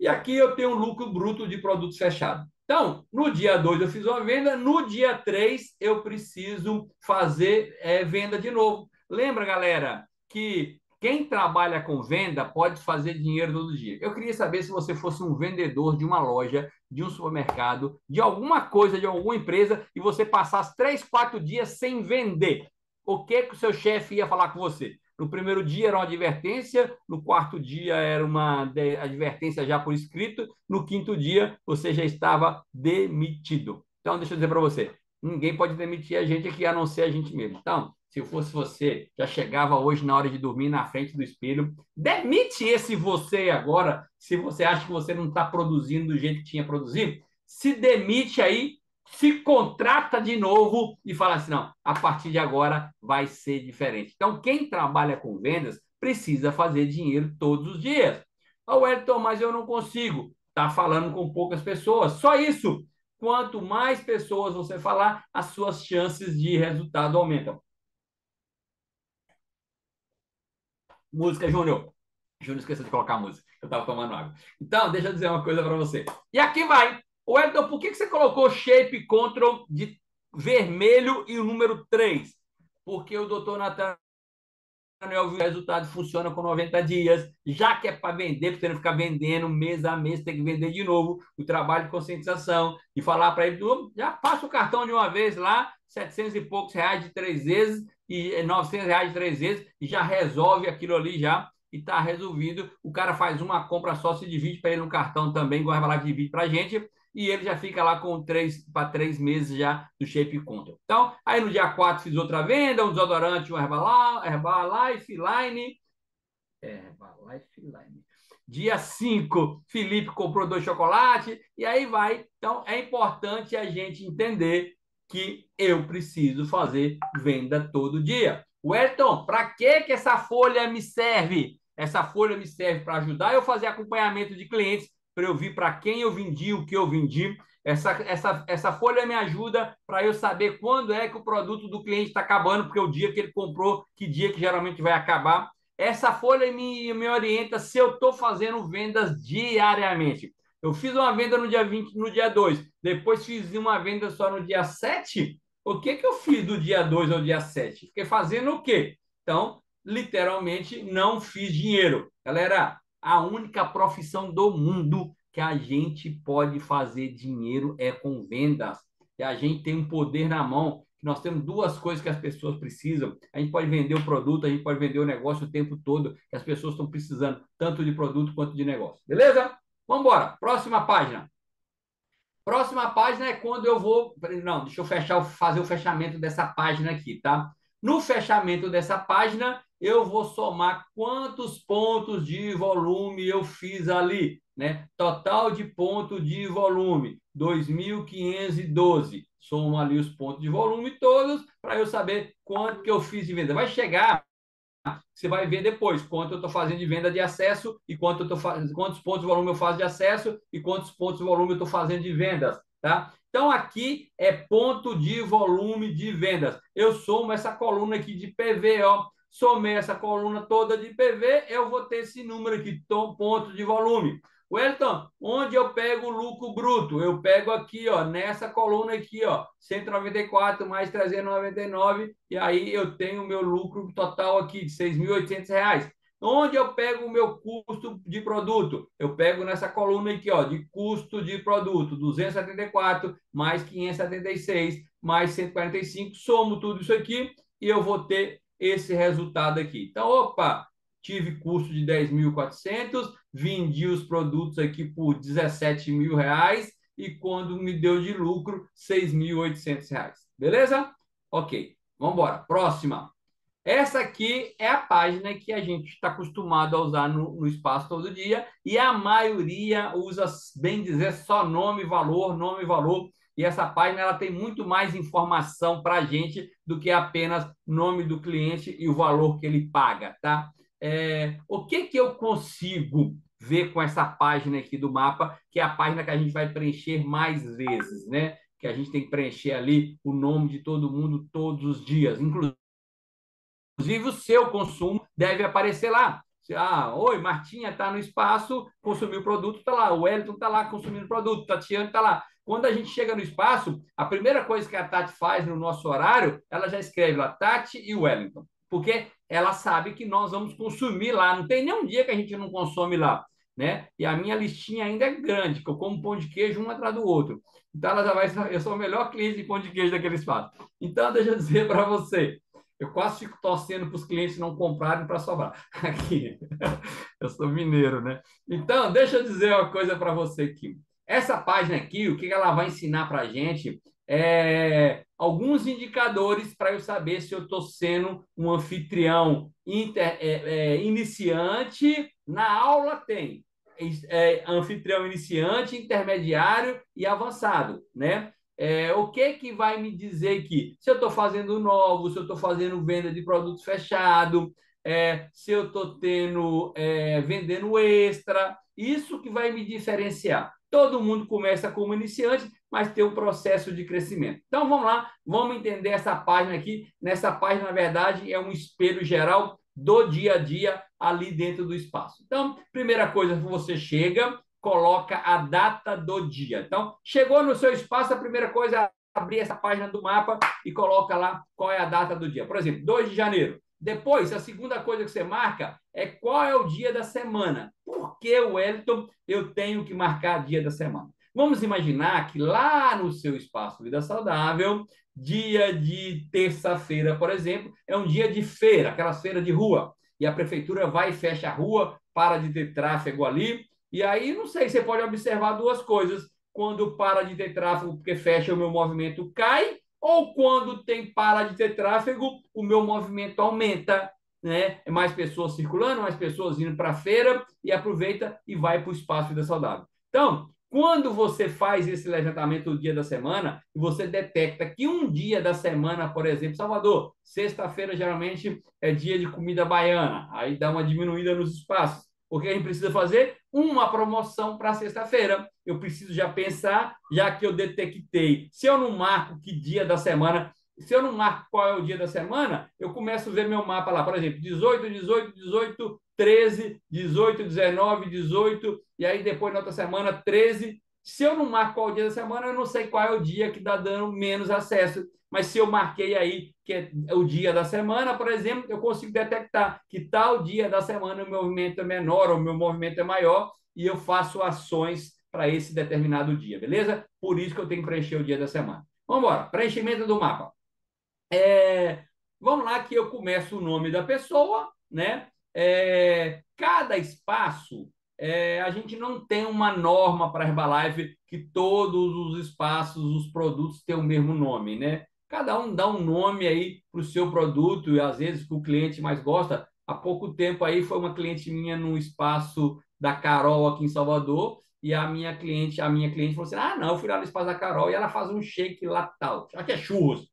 E aqui eu tenho um lucro bruto de produtos fechados. Então, no dia 2 eu fiz uma venda, no dia 3 eu preciso fazer é, venda de novo. Lembra, galera, que quem trabalha com venda pode fazer dinheiro todo dia. Eu queria saber se você fosse um vendedor de uma loja, de um supermercado, de alguma coisa, de alguma empresa, e você passasse três, quatro dias sem vender. O que, que o seu chefe ia falar com você? No primeiro dia era uma advertência, no quarto dia era uma advertência já por escrito, no quinto dia você já estava demitido. Então, deixa eu dizer para você: ninguém pode demitir a gente aqui a não ser a gente mesmo. Então, se fosse você, já chegava hoje na hora de dormir na frente do espelho. Demite esse você agora, se você acha que você não está produzindo do jeito que tinha produzido. Se demite aí, se contrata de novo e fala assim: não, a partir de agora vai ser diferente. Então, quem trabalha com vendas precisa fazer dinheiro todos os dias. Ô, oh, Elton, mas eu não consigo. Está falando com poucas pessoas. Só isso. Quanto mais pessoas você falar, as suas chances de resultado aumentam. Música, Júnior. Júnior esqueceu de colocar a música. Eu estava tomando água. Então, deixa eu dizer uma coisa para você. E aqui vai. O Edson, por que, que você colocou Shape Control de vermelho e o número 3? Porque o doutor Nathaniel o resultado funciona com 90 dias, já que é para vender, para você não ficar vendendo mês a mês, tem que vender de novo o trabalho de conscientização e falar para ele, já passa o cartão de uma vez lá, 700 e poucos reais de três vezes, e 900 é reais três vezes e já resolve aquilo ali já e está resolvido. O cara faz uma compra só, se divide para ele no cartão também, igual a Herbalife divide para a gente, e ele já fica lá com três para três meses já do Shape Control. Então, aí no dia 4 fiz outra venda, um desodorante, um Herbalife, Line. Herbalife Line. Dia 5, Felipe comprou dois chocolates, e aí vai. Então, é importante a gente entender que eu preciso fazer venda todo dia. Wellington, para que que essa folha me serve? Essa folha me serve para ajudar eu fazer acompanhamento de clientes, para eu ver para quem eu vendi, o que eu vendi. Essa, essa, essa folha me ajuda para eu saber quando é que o produto do cliente está acabando, porque é o dia que ele comprou, que dia que geralmente vai acabar. Essa folha me, me orienta se eu estou fazendo vendas diariamente. Eu fiz uma venda no dia 20, no dia 2, depois fiz uma venda só no dia 7. O que, que eu fiz do dia 2 ao dia 7? Fiquei fazendo o quê? Então, literalmente, não fiz dinheiro. Galera, a única profissão do mundo que a gente pode fazer dinheiro é com vendas. E a gente tem um poder na mão. Nós temos duas coisas que as pessoas precisam. A gente pode vender o produto, a gente pode vender o negócio o tempo todo, que as pessoas estão precisando tanto de produto quanto de negócio. Beleza? Vamos embora. Próxima página. Próxima página é quando eu vou. Não, deixa eu fechar, fazer o fechamento dessa página aqui, tá? No fechamento dessa página, eu vou somar quantos pontos de volume eu fiz ali, né? Total de ponto de volume, 2.512. Somo ali os pontos de volume todos para eu saber quanto que eu fiz de venda. Vai chegar Você vai ver depois quanto eu estou fazendo de venda de acesso e quanto eu tô, quantos pontos de volume eu faço de acesso e quantos pontos de volume eu estou fazendo de vendas. Tá? Então, aqui é ponto de volume de vendas. Eu somo essa coluna aqui de PV, ó. Somei essa coluna toda de PV, eu vou ter esse número aqui, ponto de volume. Wellington, onde eu pego o lucro bruto? Eu pego aqui, ó, nessa coluna aqui, ó, 194 mais 399, e aí eu tenho o meu lucro total aqui de R$ 6.800. Onde eu pego o meu custo de produto? Eu pego nessa coluna aqui, ó, de custo de produto, 274 mais 576 mais 145, somo tudo isso aqui e eu vou ter esse resultado aqui. Então, opa, tive custo de 10.400, vendi os produtos aqui por 17 mil reais e quando me deu de lucro, 6.800 reais. Beleza? Ok, vamos embora. Próxima. Essa aqui é a página que a gente está acostumado a usar no, no, espaço todo dia e a maioria usa, bem dizer, só nome, valor, nome, valor. E essa página ela tem muito mais informação para a gente do que apenas nome do cliente e o valor que ele paga, tá? É, o que, que eu consigo ver com essa página aqui do mapa, que é a página que a gente vai preencher mais vezes, né? Que a gente tem que preencher ali o nome de todo mundo todos os dias. Inclusive, o seu consumo deve aparecer lá. Ah, oi, Martinha está no espaço, consumiu o produto, está lá. O Wellington está lá consumindo o produto, Tatiana está lá. Quando a gente chega no espaço, a primeira coisa que a Tati faz no nosso horário, ela já escreve lá Tati e Wellington. Porque ela sabe que nós vamos consumir lá. Não tem nenhum dia que a gente não consome lá. Né? E a minha listinha ainda é grande, que eu como pão de queijo um atrás do outro. Então, ela já vai, eu sou o melhor cliente de pão de queijo daquele espaço. Então, deixa eu dizer para você, eu quase fico torcendo para os clientes não comprarem para sobrar. Aqui, eu sou mineiro, né? Então, deixa eu dizer uma coisa para você aqui. Essa página aqui, o que ela vai ensinar para a gente é alguns indicadores para eu saber se eu estou sendo um anfitrião inter, é, é, iniciante. Na aula tem é, anfitrião iniciante, intermediário e avançado, né? É, o que que vai me dizer aqui? Se eu estou fazendo novo, se eu estou fazendo venda de produtos fechado, é, se eu estou tendo é, vendendo extra, isso que vai me diferenciar. Todo mundo começa como iniciante, mas tem um processo de crescimento. Então vamos lá, vamos entender essa página aqui. Nessa página, na verdade, é um espelho geral do dia a dia ali dentro do espaço. Então, primeira coisa, você chega, coloca a data do dia. Então, chegou no seu espaço, a primeira coisa é abrir essa página do mapa e coloca lá qual é a data do dia. Por exemplo, 2 de janeiro. Depois, a segunda coisa que você marca é qual é o dia da semana. Por que, Wellington, eu tenho que marcar dia da semana? Vamos imaginar que lá no seu espaço Vida Saudável, dia de terça-feira, por exemplo, é um dia de feira, aquela feira de rua. E a prefeitura vai e fecha a rua, para de ter tráfego ali. E aí, não sei, você pode observar duas coisas. Quando para de ter tráfego porque fecha, o meu movimento cai ou quando tem para de ter tráfego, o meu movimento aumenta, né? É mais pessoas circulando, mais pessoas indo para a feira e aproveita e vai para o espaço vida saudável. Então, quando você faz esse levantamento do dia da semana, você detecta que um dia da semana, por exemplo, Salvador, sexta-feira geralmente é dia de comida baiana, aí dá uma diminuída nos espaços. O que a gente precisa fazer? Uma promoção para sexta-feira. Eu preciso já pensar, já que eu detectei. Se eu não marco que dia da semana, se eu não marco qual é o dia da semana, eu começo a ver meu mapa lá. Por exemplo, 18, 18, 18, 13, 18, 19, 18, e aí depois na outra semana, 13. Se eu não marco qual é o dia da semana, eu não sei qual é o dia que está dando menos acesso. Mas se eu marquei aí que é o dia da semana, por exemplo, eu consigo detectar que tal dia da semana o movimento é menor ou o meu movimento é maior e eu faço ações para esse determinado dia, beleza? Por isso que eu tenho que preencher o dia da semana. Vamos embora, preenchimento do mapa. É, vamos lá que eu começo o nome da pessoa, né? É, cada espaço, é, a gente não tem uma norma para Herbalife que todos os espaços, os produtos têm o mesmo nome, né? Cada um dá um nome aí para o seu produto e às vezes que o cliente mais gosta. Há pouco tempo aí foi uma cliente minha no espaço da Carol aqui em Salvador e a minha cliente, a minha cliente falou assim: "Ah, não, eu fui lá no espaço da Carol e ela faz um shake lá tal, já que é churros".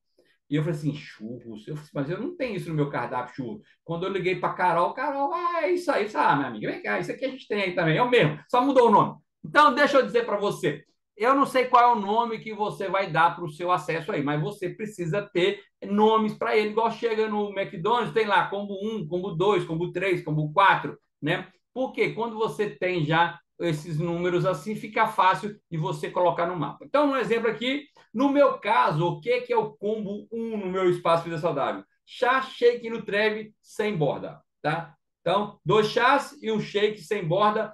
E eu falei assim, churros. Eu falei assim, mas eu não tenho isso no meu cardápio, churros. Quando eu liguei para Carol, Carol, ah, é isso aí. Ah, minha amiga, vem cá, isso aqui a gente tem aí também. É o mesmo, só mudou o nome. Então, deixa eu dizer para você. Eu não sei qual é o nome que você vai dar para o seu acesso aí, mas você precisa ter nomes para ele, igual chega no McDonald's, tem lá combo 1, combo 2, combo 3, combo 4, né? Porque quando você tem já esses números assim, fica fácil de você colocar no mapa. Então, um exemplo aqui, no meu caso, o que, que é o combo 1 no meu espaço vida saudável? Chá, shake no treve, sem borda, tá? Então, dois chás e um shake sem borda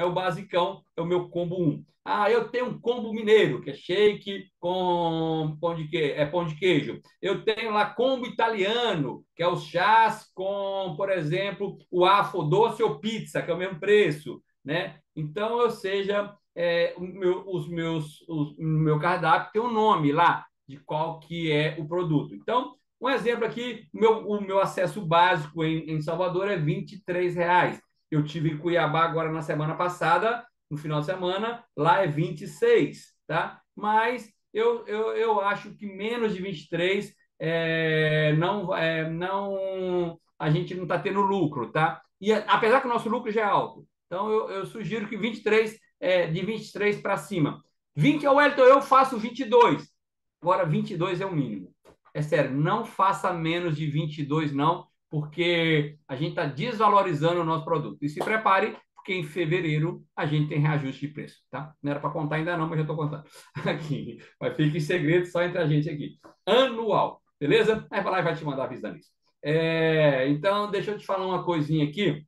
é o basicão, é o meu combo 1. Ah, eu tenho um combo mineiro, que é shake com pão de queijo, é pão de queijo. Eu tenho lá combo italiano, que é os chás com, por exemplo, o afo doce ou pizza, que é o mesmo preço, né? Então, ou seja, é, meu, os meus, o meu cardápio tem um nome lá de qual que é o produto. Então, um exemplo aqui, meu, o meu acesso básico em, em Salvador é R$ reais. Eu tive em Cuiabá agora na semana passada, no final de semana, lá é 26, tá? Mas eu, eu, eu acho que menos de 23 é, não, é, não, a gente não está tendo lucro, tá? E apesar que o nosso lucro já é alto. Então, eu, eu sugiro que 23, é, de 23 para cima. 20 é o Wellington, eu faço 22. Agora, 22 é o mínimo. É sério, não faça menos de 22, não, porque a gente está desvalorizando o nosso produto. E se prepare, porque em fevereiro a gente tem reajuste de preço, tá? Não era para contar ainda não, mas já estou contando aqui. Mas fica em segredo só entre a gente aqui. Anual, beleza? Aí vai lá e vai te mandar avisando isso. É, então, deixa eu te falar uma coisinha aqui.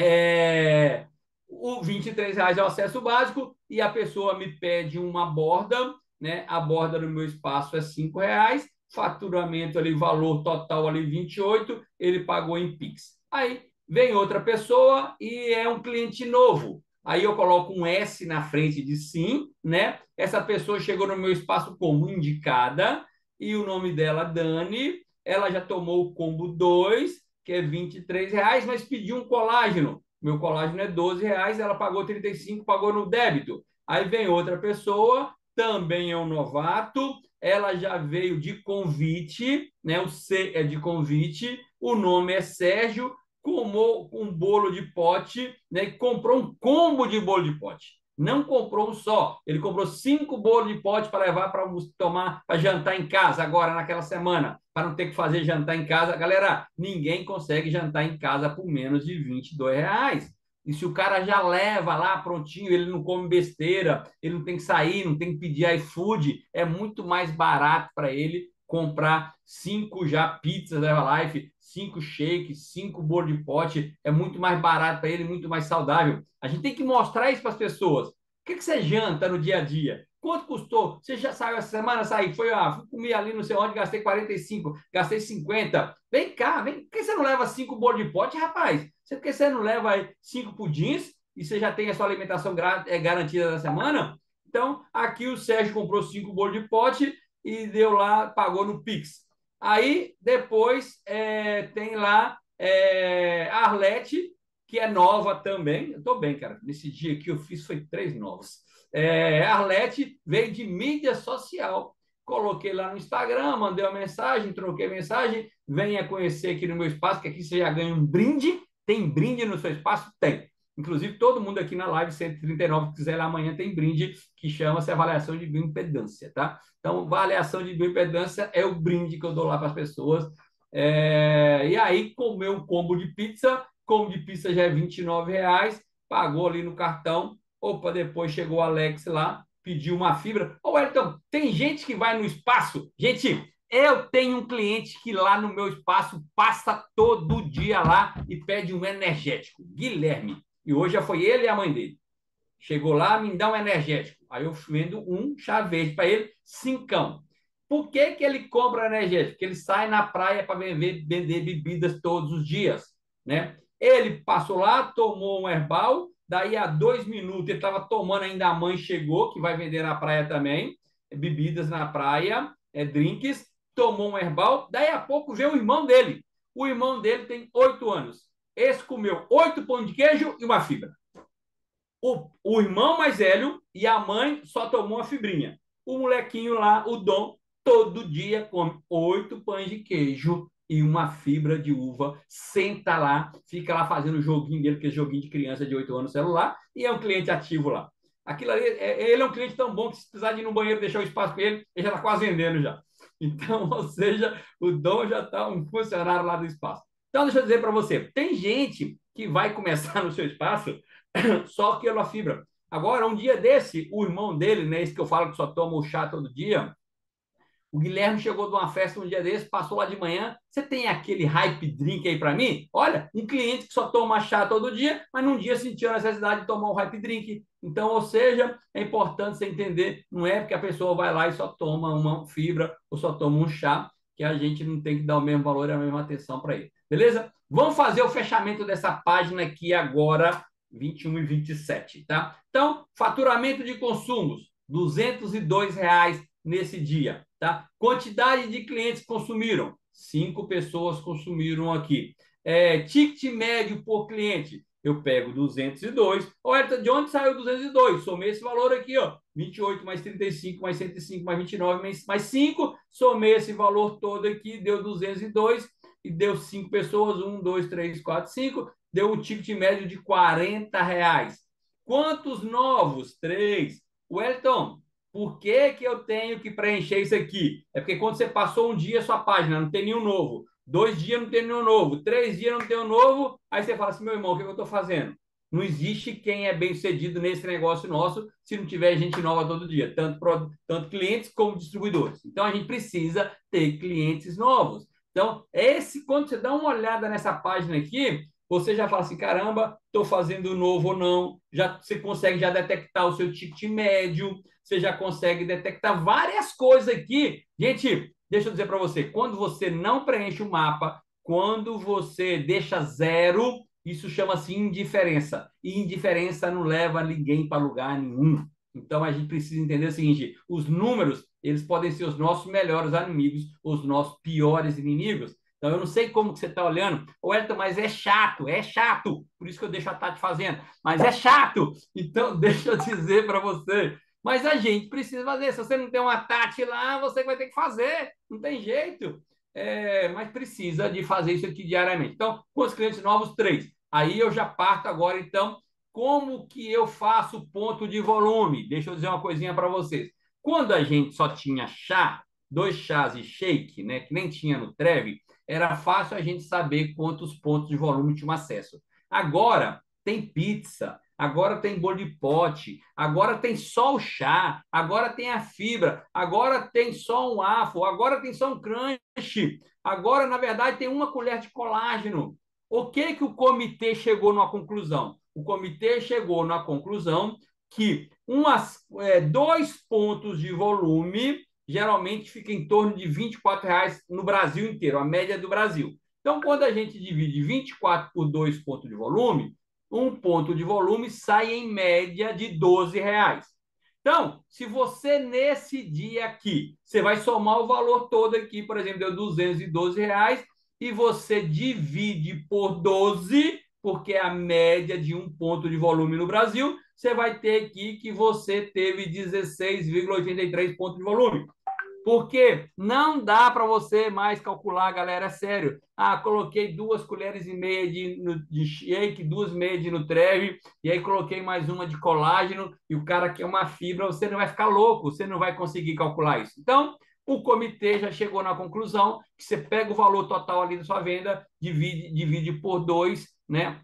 É, o 23 reais é o acesso básico e a pessoa me pede uma borda, né? A borda no meu espaço é 5 reais faturamento ali, valor total ali 28, ele pagou em Pix. Aí vem outra pessoa e é um cliente novo. Aí eu coloco um S na frente de sim, né? Essa pessoa chegou no meu espaço como indicada e o nome dela Dani. Ela já tomou o combo 2, que é 23 reais, mas pediu um colágeno. Meu colágeno é 12 reais, ela pagou 35, pagou no débito. Aí vem outra pessoa, também é um novato, ela já veio de convite, né? O C é de convite, o nome é Sérgio, comou um bolo de pote, né? Comprou um combo de bolo de pote. Não comprou um só, ele comprou cinco bolos de pote para levar para tomar, para jantar em casa agora naquela semana, para não ter que fazer jantar em casa. Galera, ninguém consegue jantar em casa por menos de 22 reais. E se o cara já leva lá prontinho, ele não come besteira, ele não tem que sair, não tem que pedir iFood, é muito mais barato para ele comprar cinco já pizzas da Herbalife, cinco shakes, cinco bolo de pote, é muito mais barato para ele, muito mais saudável. A gente tem que mostrar isso para as pessoas. O que, que você janta no dia a dia? Quanto custou? Você já saiu essa semana? Saí, foi, ah, fui comer ali no seu onde, gastei 45, gastei 50. Vem cá, vem. Por que você não leva cinco bolos de pote, rapaz? Por que você não leva cinco pudins e você já tem a sua alimentação é, garantida na semana? Então, aqui o Sérgio comprou cinco bolos de pote e deu lá, pagou no Pix. Aí, depois, é, tem lá é, a Arlete, que é nova também. Eu estou bem, cara. Nesse dia aqui eu fiz foi três novos. É, Arlete veio de mídia social. Coloquei lá no Instagram, mandei uma mensagem, troquei mensagem. Venha conhecer aqui no meu espaço, que aqui você já ganha um brinde. Tem brinde no seu espaço? Tem. Inclusive, todo mundo aqui na live 139, que quiser lá amanhã, tem brinde que chama-se avaliação de bioimpedância, tá? Então, avaliação de bioimpedância é o brinde que eu dou lá para as pessoas. É... E aí, comer um combo de pizza, combo de pizza já é R$ reais, pagou ali no cartão, Opa, depois chegou o Alex lá, pediu uma fibra. Ô, Wellington, tem gente que vai no espaço. Gente, eu tenho um cliente que lá no meu espaço passa todo dia lá e pede um energético. Guilherme. E hoje já foi ele e a mãe dele. Chegou lá, me dá um energético. Aí eu vendo um chá verde para ele, cincão. Por que, que ele compra energético? Porque ele sai na praia para vender, vender bebidas todos os dias. Né? Ele passou lá, tomou um herbal, Daí a dois minutos ele estava tomando, ainda a mãe chegou, que vai vender na praia também, bebidas na praia, é, drinks, tomou um herbal. Daí a pouco veio o irmão dele. O irmão dele tem oito anos. Esse comeu oito pão de queijo e uma fibra. O, o irmão mais velho e a mãe só tomou uma fibrinha. O molequinho lá, o Dom, todo dia come oito pães de queijo e uma fibra de uva, senta lá, fica lá fazendo o joguinho dele, que é joguinho de criança de 8 anos no celular, e é um cliente ativo lá. Aquilo ali, é, ele é um cliente tão bom que se precisar de ir no banheiro deixar o espaço para ele, ele já está quase vendendo já. Então, ou seja, o Dom já está um funcionário lá do espaço. Então, deixa eu dizer para você, tem gente que vai começar no seu espaço só pela fibra. Agora, um dia desse, o irmão dele, né, esse que eu falo que só toma o chá todo dia, o Guilherme chegou de uma festa um dia desse, passou lá de manhã. Você tem aquele hype drink aí para mim? Olha, um cliente que só toma chá todo dia, mas num dia sentiu a necessidade de tomar um hype drink. Então, ou seja, é importante você entender, não é porque a pessoa vai lá e só toma uma fibra ou só toma um chá, que a gente não tem que dar o mesmo valor e a mesma atenção para ele. Beleza? Vamos fazer o fechamento dessa página aqui agora, 21 e 27, tá? Então, faturamento de consumos, 202 reais nesse dia. Tá? Quantidade de clientes consumiram, cinco pessoas consumiram aqui. É, ticket médio por cliente, eu pego 202. Olha, de onde saiu 202? Somei esse valor aqui, ó, 28 mais 35 mais 105 mais 29 mais, mais 5. Somei esse valor todo aqui, deu 202 e deu cinco pessoas, 1, 2, 3, 4, 5. Deu um ticket médio de 40 reais. Quantos novos? Três. Wellington, por que, que eu tenho que preencher isso aqui? É porque quando você passou um dia sua página, não tem nenhum novo. Dois dias não tem nenhum novo. Três dias não tem um novo. Aí você fala assim, meu irmão, o que, eu estou fazendo? Não existe quem é bem sucedido nesse negócio nosso se não tiver gente nova todo dia, tanto, tanto clientes como distribuidores. Então a gente precisa ter clientes novos. Então, esse, quando você dá uma olhada nessa página aqui, você já fala assim, caramba, estou fazendo novo ou não. Já você consegue já detectar o seu ticket médio, você já consegue detectar várias coisas aqui. Gente, deixa eu dizer para você, quando você não preenche o mapa, quando você deixa zero, isso chama-se indiferença. E indiferença não leva ninguém para lugar nenhum. Então a gente precisa entender o seguinte: os números eles podem ser os nossos melhores amigos, os nossos piores inimigos. Então, eu não sei como que você está olhando. Ô, Elton, mas é chato, é chato. Por isso que eu deixo a Tati fazendo. Mas é chato. Então, deixa eu dizer para você. Mas a gente precisa fazer. Se você não tem uma Tati lá, você vai ter que fazer. Não tem jeito. É, mas precisa de fazer isso aqui diariamente. Então, com os clientes novos, três. Aí eu já parto agora, então, como que eu faço ponto de volume? Deixa eu dizer uma coisinha para vocês. Quando a gente só tinha chá, dois chás e shake, né, que nem tinha no Treve, era fácil a gente saber quantos pontos de volume tinha acesso. Agora tem pizza, agora tem bolo de pote, agora tem só o chá, agora tem a fibra, agora tem só um afo, agora tem só um crunch, agora, na verdade, tem uma colher de colágeno. O que, que o comitê chegou numa conclusão? O comitê chegou na conclusão que umas, é, dois pontos de volume geralmente fica em torno de R$ reais no Brasil inteiro, a média do Brasil. Então, quando a gente divide 24 por 2 pontos de volume, um ponto de volume sai em média de 12 reais. Então, se você nesse dia aqui, você vai somar o valor todo aqui, por exemplo, deu 212 reais, e você divide por 12, porque é a média de um ponto de volume no Brasil, você vai ter aqui que você teve 16,83 pontos de volume. Porque não dá para você mais calcular, galera, é sério. Ah, coloquei duas colheres e meia de, de shake, duas meias de Nutreve, e aí coloquei mais uma de colágeno, e o cara quer uma fibra, você não vai ficar louco, você não vai conseguir calcular isso. Então, o comitê já chegou na conclusão que você pega o valor total ali da sua venda, divide, divide por dois, né?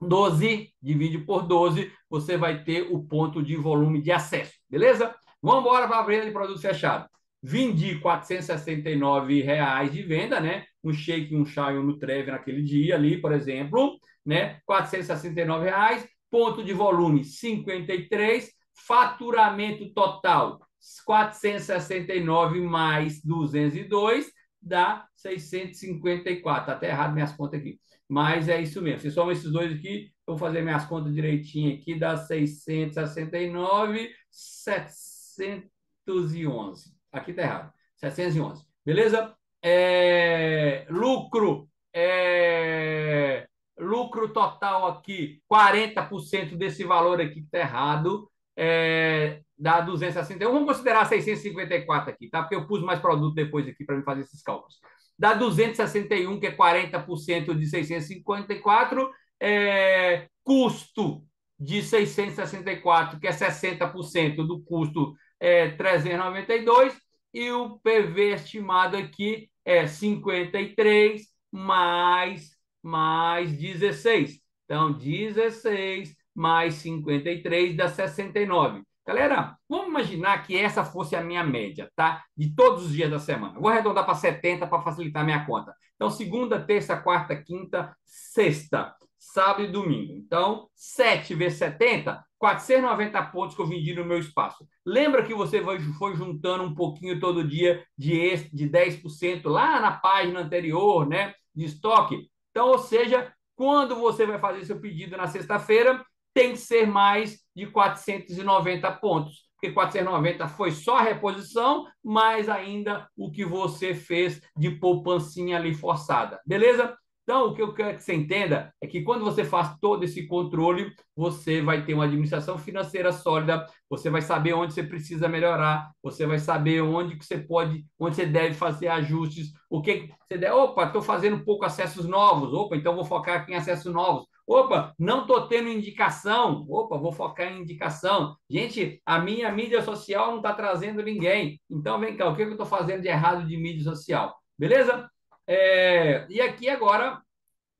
12, divide por 12, você vai ter o ponto de volume de acesso, beleza? Vamos embora para a venda de produto fechado. Vendi 469 reais de venda, né? Um shake, um chá e um Nutreve naquele dia ali, por exemplo, né? 469 reais, ponto de volume 53, faturamento total 469 mais 202 dá 654. Tá até errado minhas contas aqui. Mas é isso mesmo. Se soma esses dois aqui, eu vou fazer minhas contas direitinho aqui, dá 669, 711. Aqui tá errado. 711. Beleza? É, lucro. É, lucro total aqui, 40% desse valor aqui está errado. é, dá 261. Vamos considerar 654 aqui, tá? Porque eu pus mais produto depois aqui para me fazer esses cálculos. Dá 261, que é 40% de 654. É, custo de 664, que é 60% do custo, é 392. E o PV estimado aqui é 53 mais, mais 16. Então, 16 mais 53 dá 69. Galera, vamos imaginar que essa fosse a minha média, tá? De todos os dias da semana. vou arredondar para 70 para facilitar a minha conta. Então, segunda, terça, quarta, quinta, sexta, sábado e domingo. Então, 7 vezes 70, 490 pontos que eu vendi no meu espaço. Lembra que você foi juntando um pouquinho todo dia de, de 10% lá na página anterior, né? De estoque. Então, ou seja, quando você vai fazer seu pedido na sexta-feira, tem que ser mais de 490 pontos, porque 490 foi só a reposição, mais ainda o que você fez de poupancinha ali forçada. Beleza? Então, o que eu quero que você entenda é que quando você faz todo esse controle, você vai ter uma administração financeira sólida, você vai saber onde você precisa melhorar, você vai saber onde que você pode, onde você deve fazer ajustes, o que você deve, opa, estou fazendo pouco acessos novos, opa, então vou focar aqui em acessos novos. Opa, não estou tendo indicação. Opa, vou focar em indicação. Gente, a minha mídia social não está trazendo ninguém. Então, vem cá, o que eu estou fazendo de errado de mídia social? Beleza? É, e aqui agora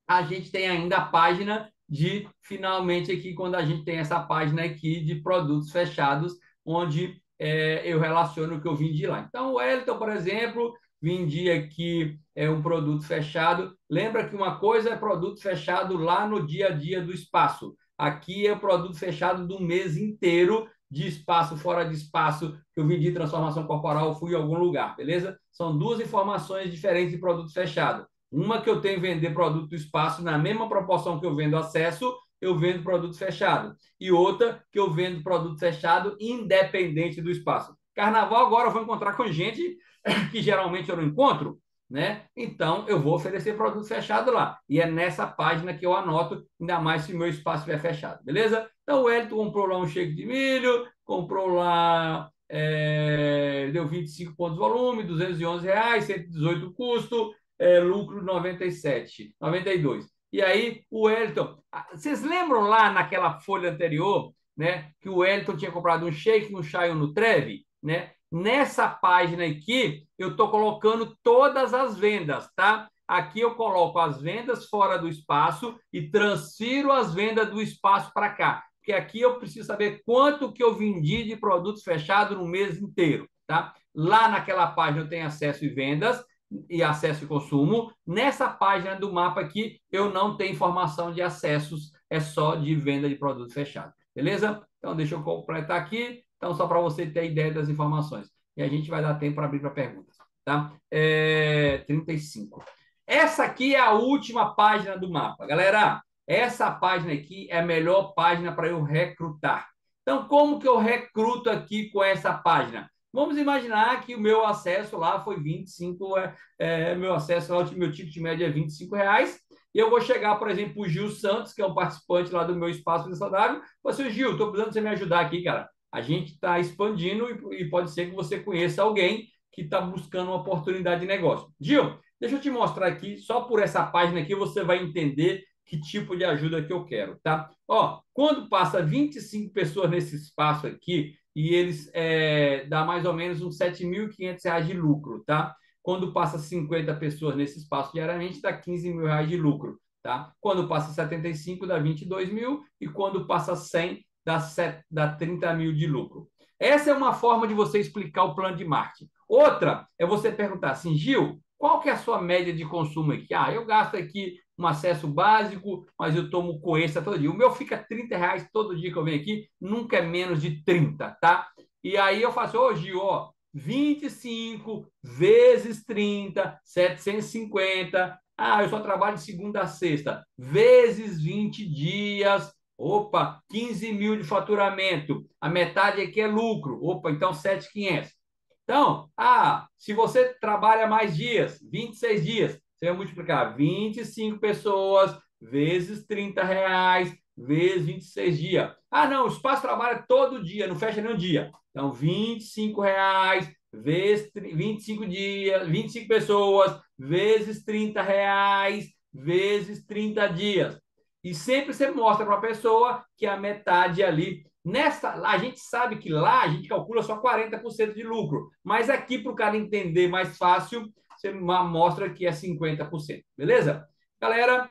a gente tem ainda a página de finalmente aqui quando a gente tem essa página aqui de produtos fechados, onde é, eu relaciono o que eu vendi lá. Então, o Wellington, por exemplo, vendi aqui é, um produto fechado. Lembra que uma coisa é produto fechado lá no dia a dia do espaço. Aqui é produto fechado do mês inteiro de espaço, fora de espaço, que eu vendi transformação corporal, fui em algum lugar, beleza? São duas informações diferentes de produto fechado. Uma que eu tenho vender produto espaço na mesma proporção que eu vendo acesso, eu vendo produto fechado. E outra que eu vendo produto fechado independente do espaço. Carnaval agora eu vou encontrar com gente que geralmente eu não encontro, né? Então eu vou oferecer produto fechado lá. E é nessa página que eu anoto, ainda mais se o meu espaço estiver fechado, beleza? Então o Elton comprou lá um shake de milho, comprou lá, é, deu 25 pontos de volume, 211 reais, 118 custo, é, lucro 97, 92. E aí o Elton, vocês lembram lá naquela folha anterior, né, que o Elton tinha comprado um shake, um chai no Treve, né? Nessa página aqui, eu estou colocando todas as vendas, tá? Aqui eu coloco as vendas fora do espaço e transfiro as vendas do espaço para cá. Porque aqui eu preciso saber quanto que eu vendi de produtos fechados no mês inteiro, tá? Lá naquela página eu tenho acesso e vendas e acesso e consumo. Nessa página do mapa aqui, eu não tenho informação de acessos, é só de venda de produto fechado. Beleza? Então, deixa eu completar aqui. Então, só para você ter ideia das informações. E a gente vai dar tempo para abrir para perguntas. Tá? É, 35. Essa aqui é a última página do mapa. Galera, essa página aqui é a melhor página para eu recrutar. Então, como que eu recruto aqui com essa página? Vamos imaginar que o meu acesso lá foi 25, é, é, meu acesso lá, meu ticket médio é 25 reais, e eu vou chegar, por exemplo, o Gil Santos, que é um participante lá do meu espaço saudável, você, Gil, estou precisando você me ajudar aqui, cara a gente está expandindo e, e, pode ser que você conheça alguém que está buscando uma oportunidade de negócio. Gil, deixa eu te mostrar aqui, só por essa página aqui você vai entender que tipo de ajuda que eu quero, tá? Ó, quando passa 25 pessoas nesse espaço aqui, e eles é, dá mais ou menos uns R$ 7.500 de lucro, tá? Quando passa 50 pessoas nesse espaço diariamente, dá 15 mil reais de lucro, tá? Quando passa 75, dá 22 mil, e quando passa 100, dá, set, dá 30 mil de lucro. Essa é uma forma de você explicar o plano de marketing. Outra é você perguntar assim, Gil, qual que é a sua média de consumo aqui? Ah, eu gasto aqui um acesso básico, mas eu tomo coessa todo dia. O meu fica 30 reais todo dia que eu venho aqui, nunca é menos de 30, tá? E aí eu faço, ô Gil, ó, 25 vezes 30, 750. Ah, eu só trabalho de segunda a sexta, vezes 20 dias, Opa, 15 mil de faturamento. A metade aqui é lucro. Opa, então 7,500. Então, ah, se você trabalha mais dias, 26 dias, você vai multiplicar 25 pessoas vezes 30 reais, vezes 26 dias. Ah, não, o espaço trabalha todo dia, não fecha nenhum dia. Então, 25 reais vezes 25 dias, 25 pessoas, vezes 30 reais, vezes 30 dias. E sempre você mostra para a pessoa que a metade ali. Nessa, a gente sabe que lá a gente calcula só 40% de lucro, mas aqui, para o cara entender mais fácil, você mostra que é 50%, beleza? Galera,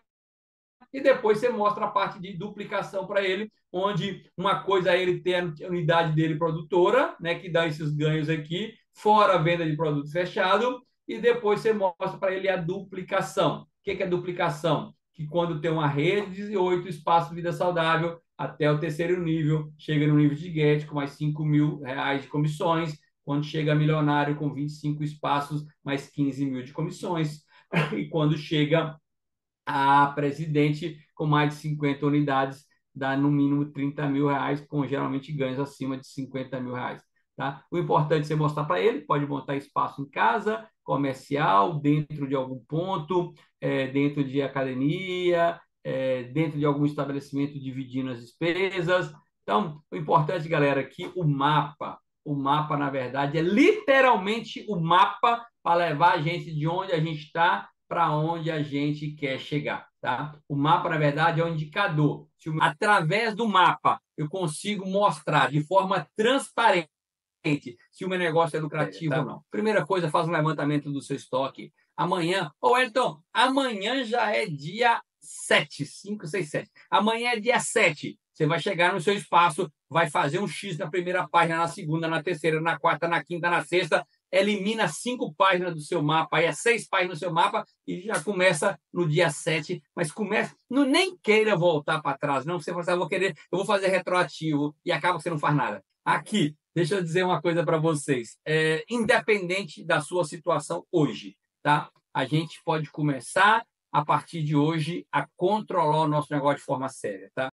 e depois você mostra a parte de duplicação para ele, onde uma coisa é ele ter a unidade dele produtora, né, que dá esses ganhos aqui, fora a venda de produto fechado, e depois você mostra para ele a duplicação. O que é duplicação? Que quando tem uma rede de oito espaços de vida saudável, até o terceiro nível, chega no nível de GET com mais 5 mil reais de comissões, quando chega milionário com 25 espaços, mais 15 mil de comissões, e quando chega a presidente com mais de 50 unidades, dá no mínimo 30 mil reais, com geralmente ganhos acima de 50 mil reais. Tá? O importante é você mostrar para ele, pode montar espaço em casa, comercial, dentro de algum ponto, é, dentro de academia, é, dentro de algum estabelecimento dividindo as despesas. Então, o importante, galera, é que o mapa, o mapa, na verdade, é literalmente o mapa para levar a gente de onde a gente está para onde a gente quer chegar. Tá? O mapa, na verdade, é um indicador. Através do mapa, eu consigo mostrar de forma transparente se o meu negócio é lucrativo é, tá. ou não. Primeira coisa, faz um levantamento do seu estoque. Amanhã, ô Elton, amanhã já é dia 7, 5, 6, 7. Amanhã é dia 7. Você vai chegar no seu espaço, vai fazer um X na primeira página, na segunda, na terceira, na quarta, na quinta, na sexta, elimina cinco páginas do seu mapa, aí é seis páginas do seu mapa e já começa no dia 7, mas começa, não nem queira voltar para trás, não, você fala assim, ah, vou querer, eu vou fazer retroativo e acaba que você não faz nada. Aqui, deixa eu dizer uma coisa para vocês. É, independente da sua situação hoje, tá? A gente pode começar a partir de hoje a controlar o nosso negócio de forma séria, tá?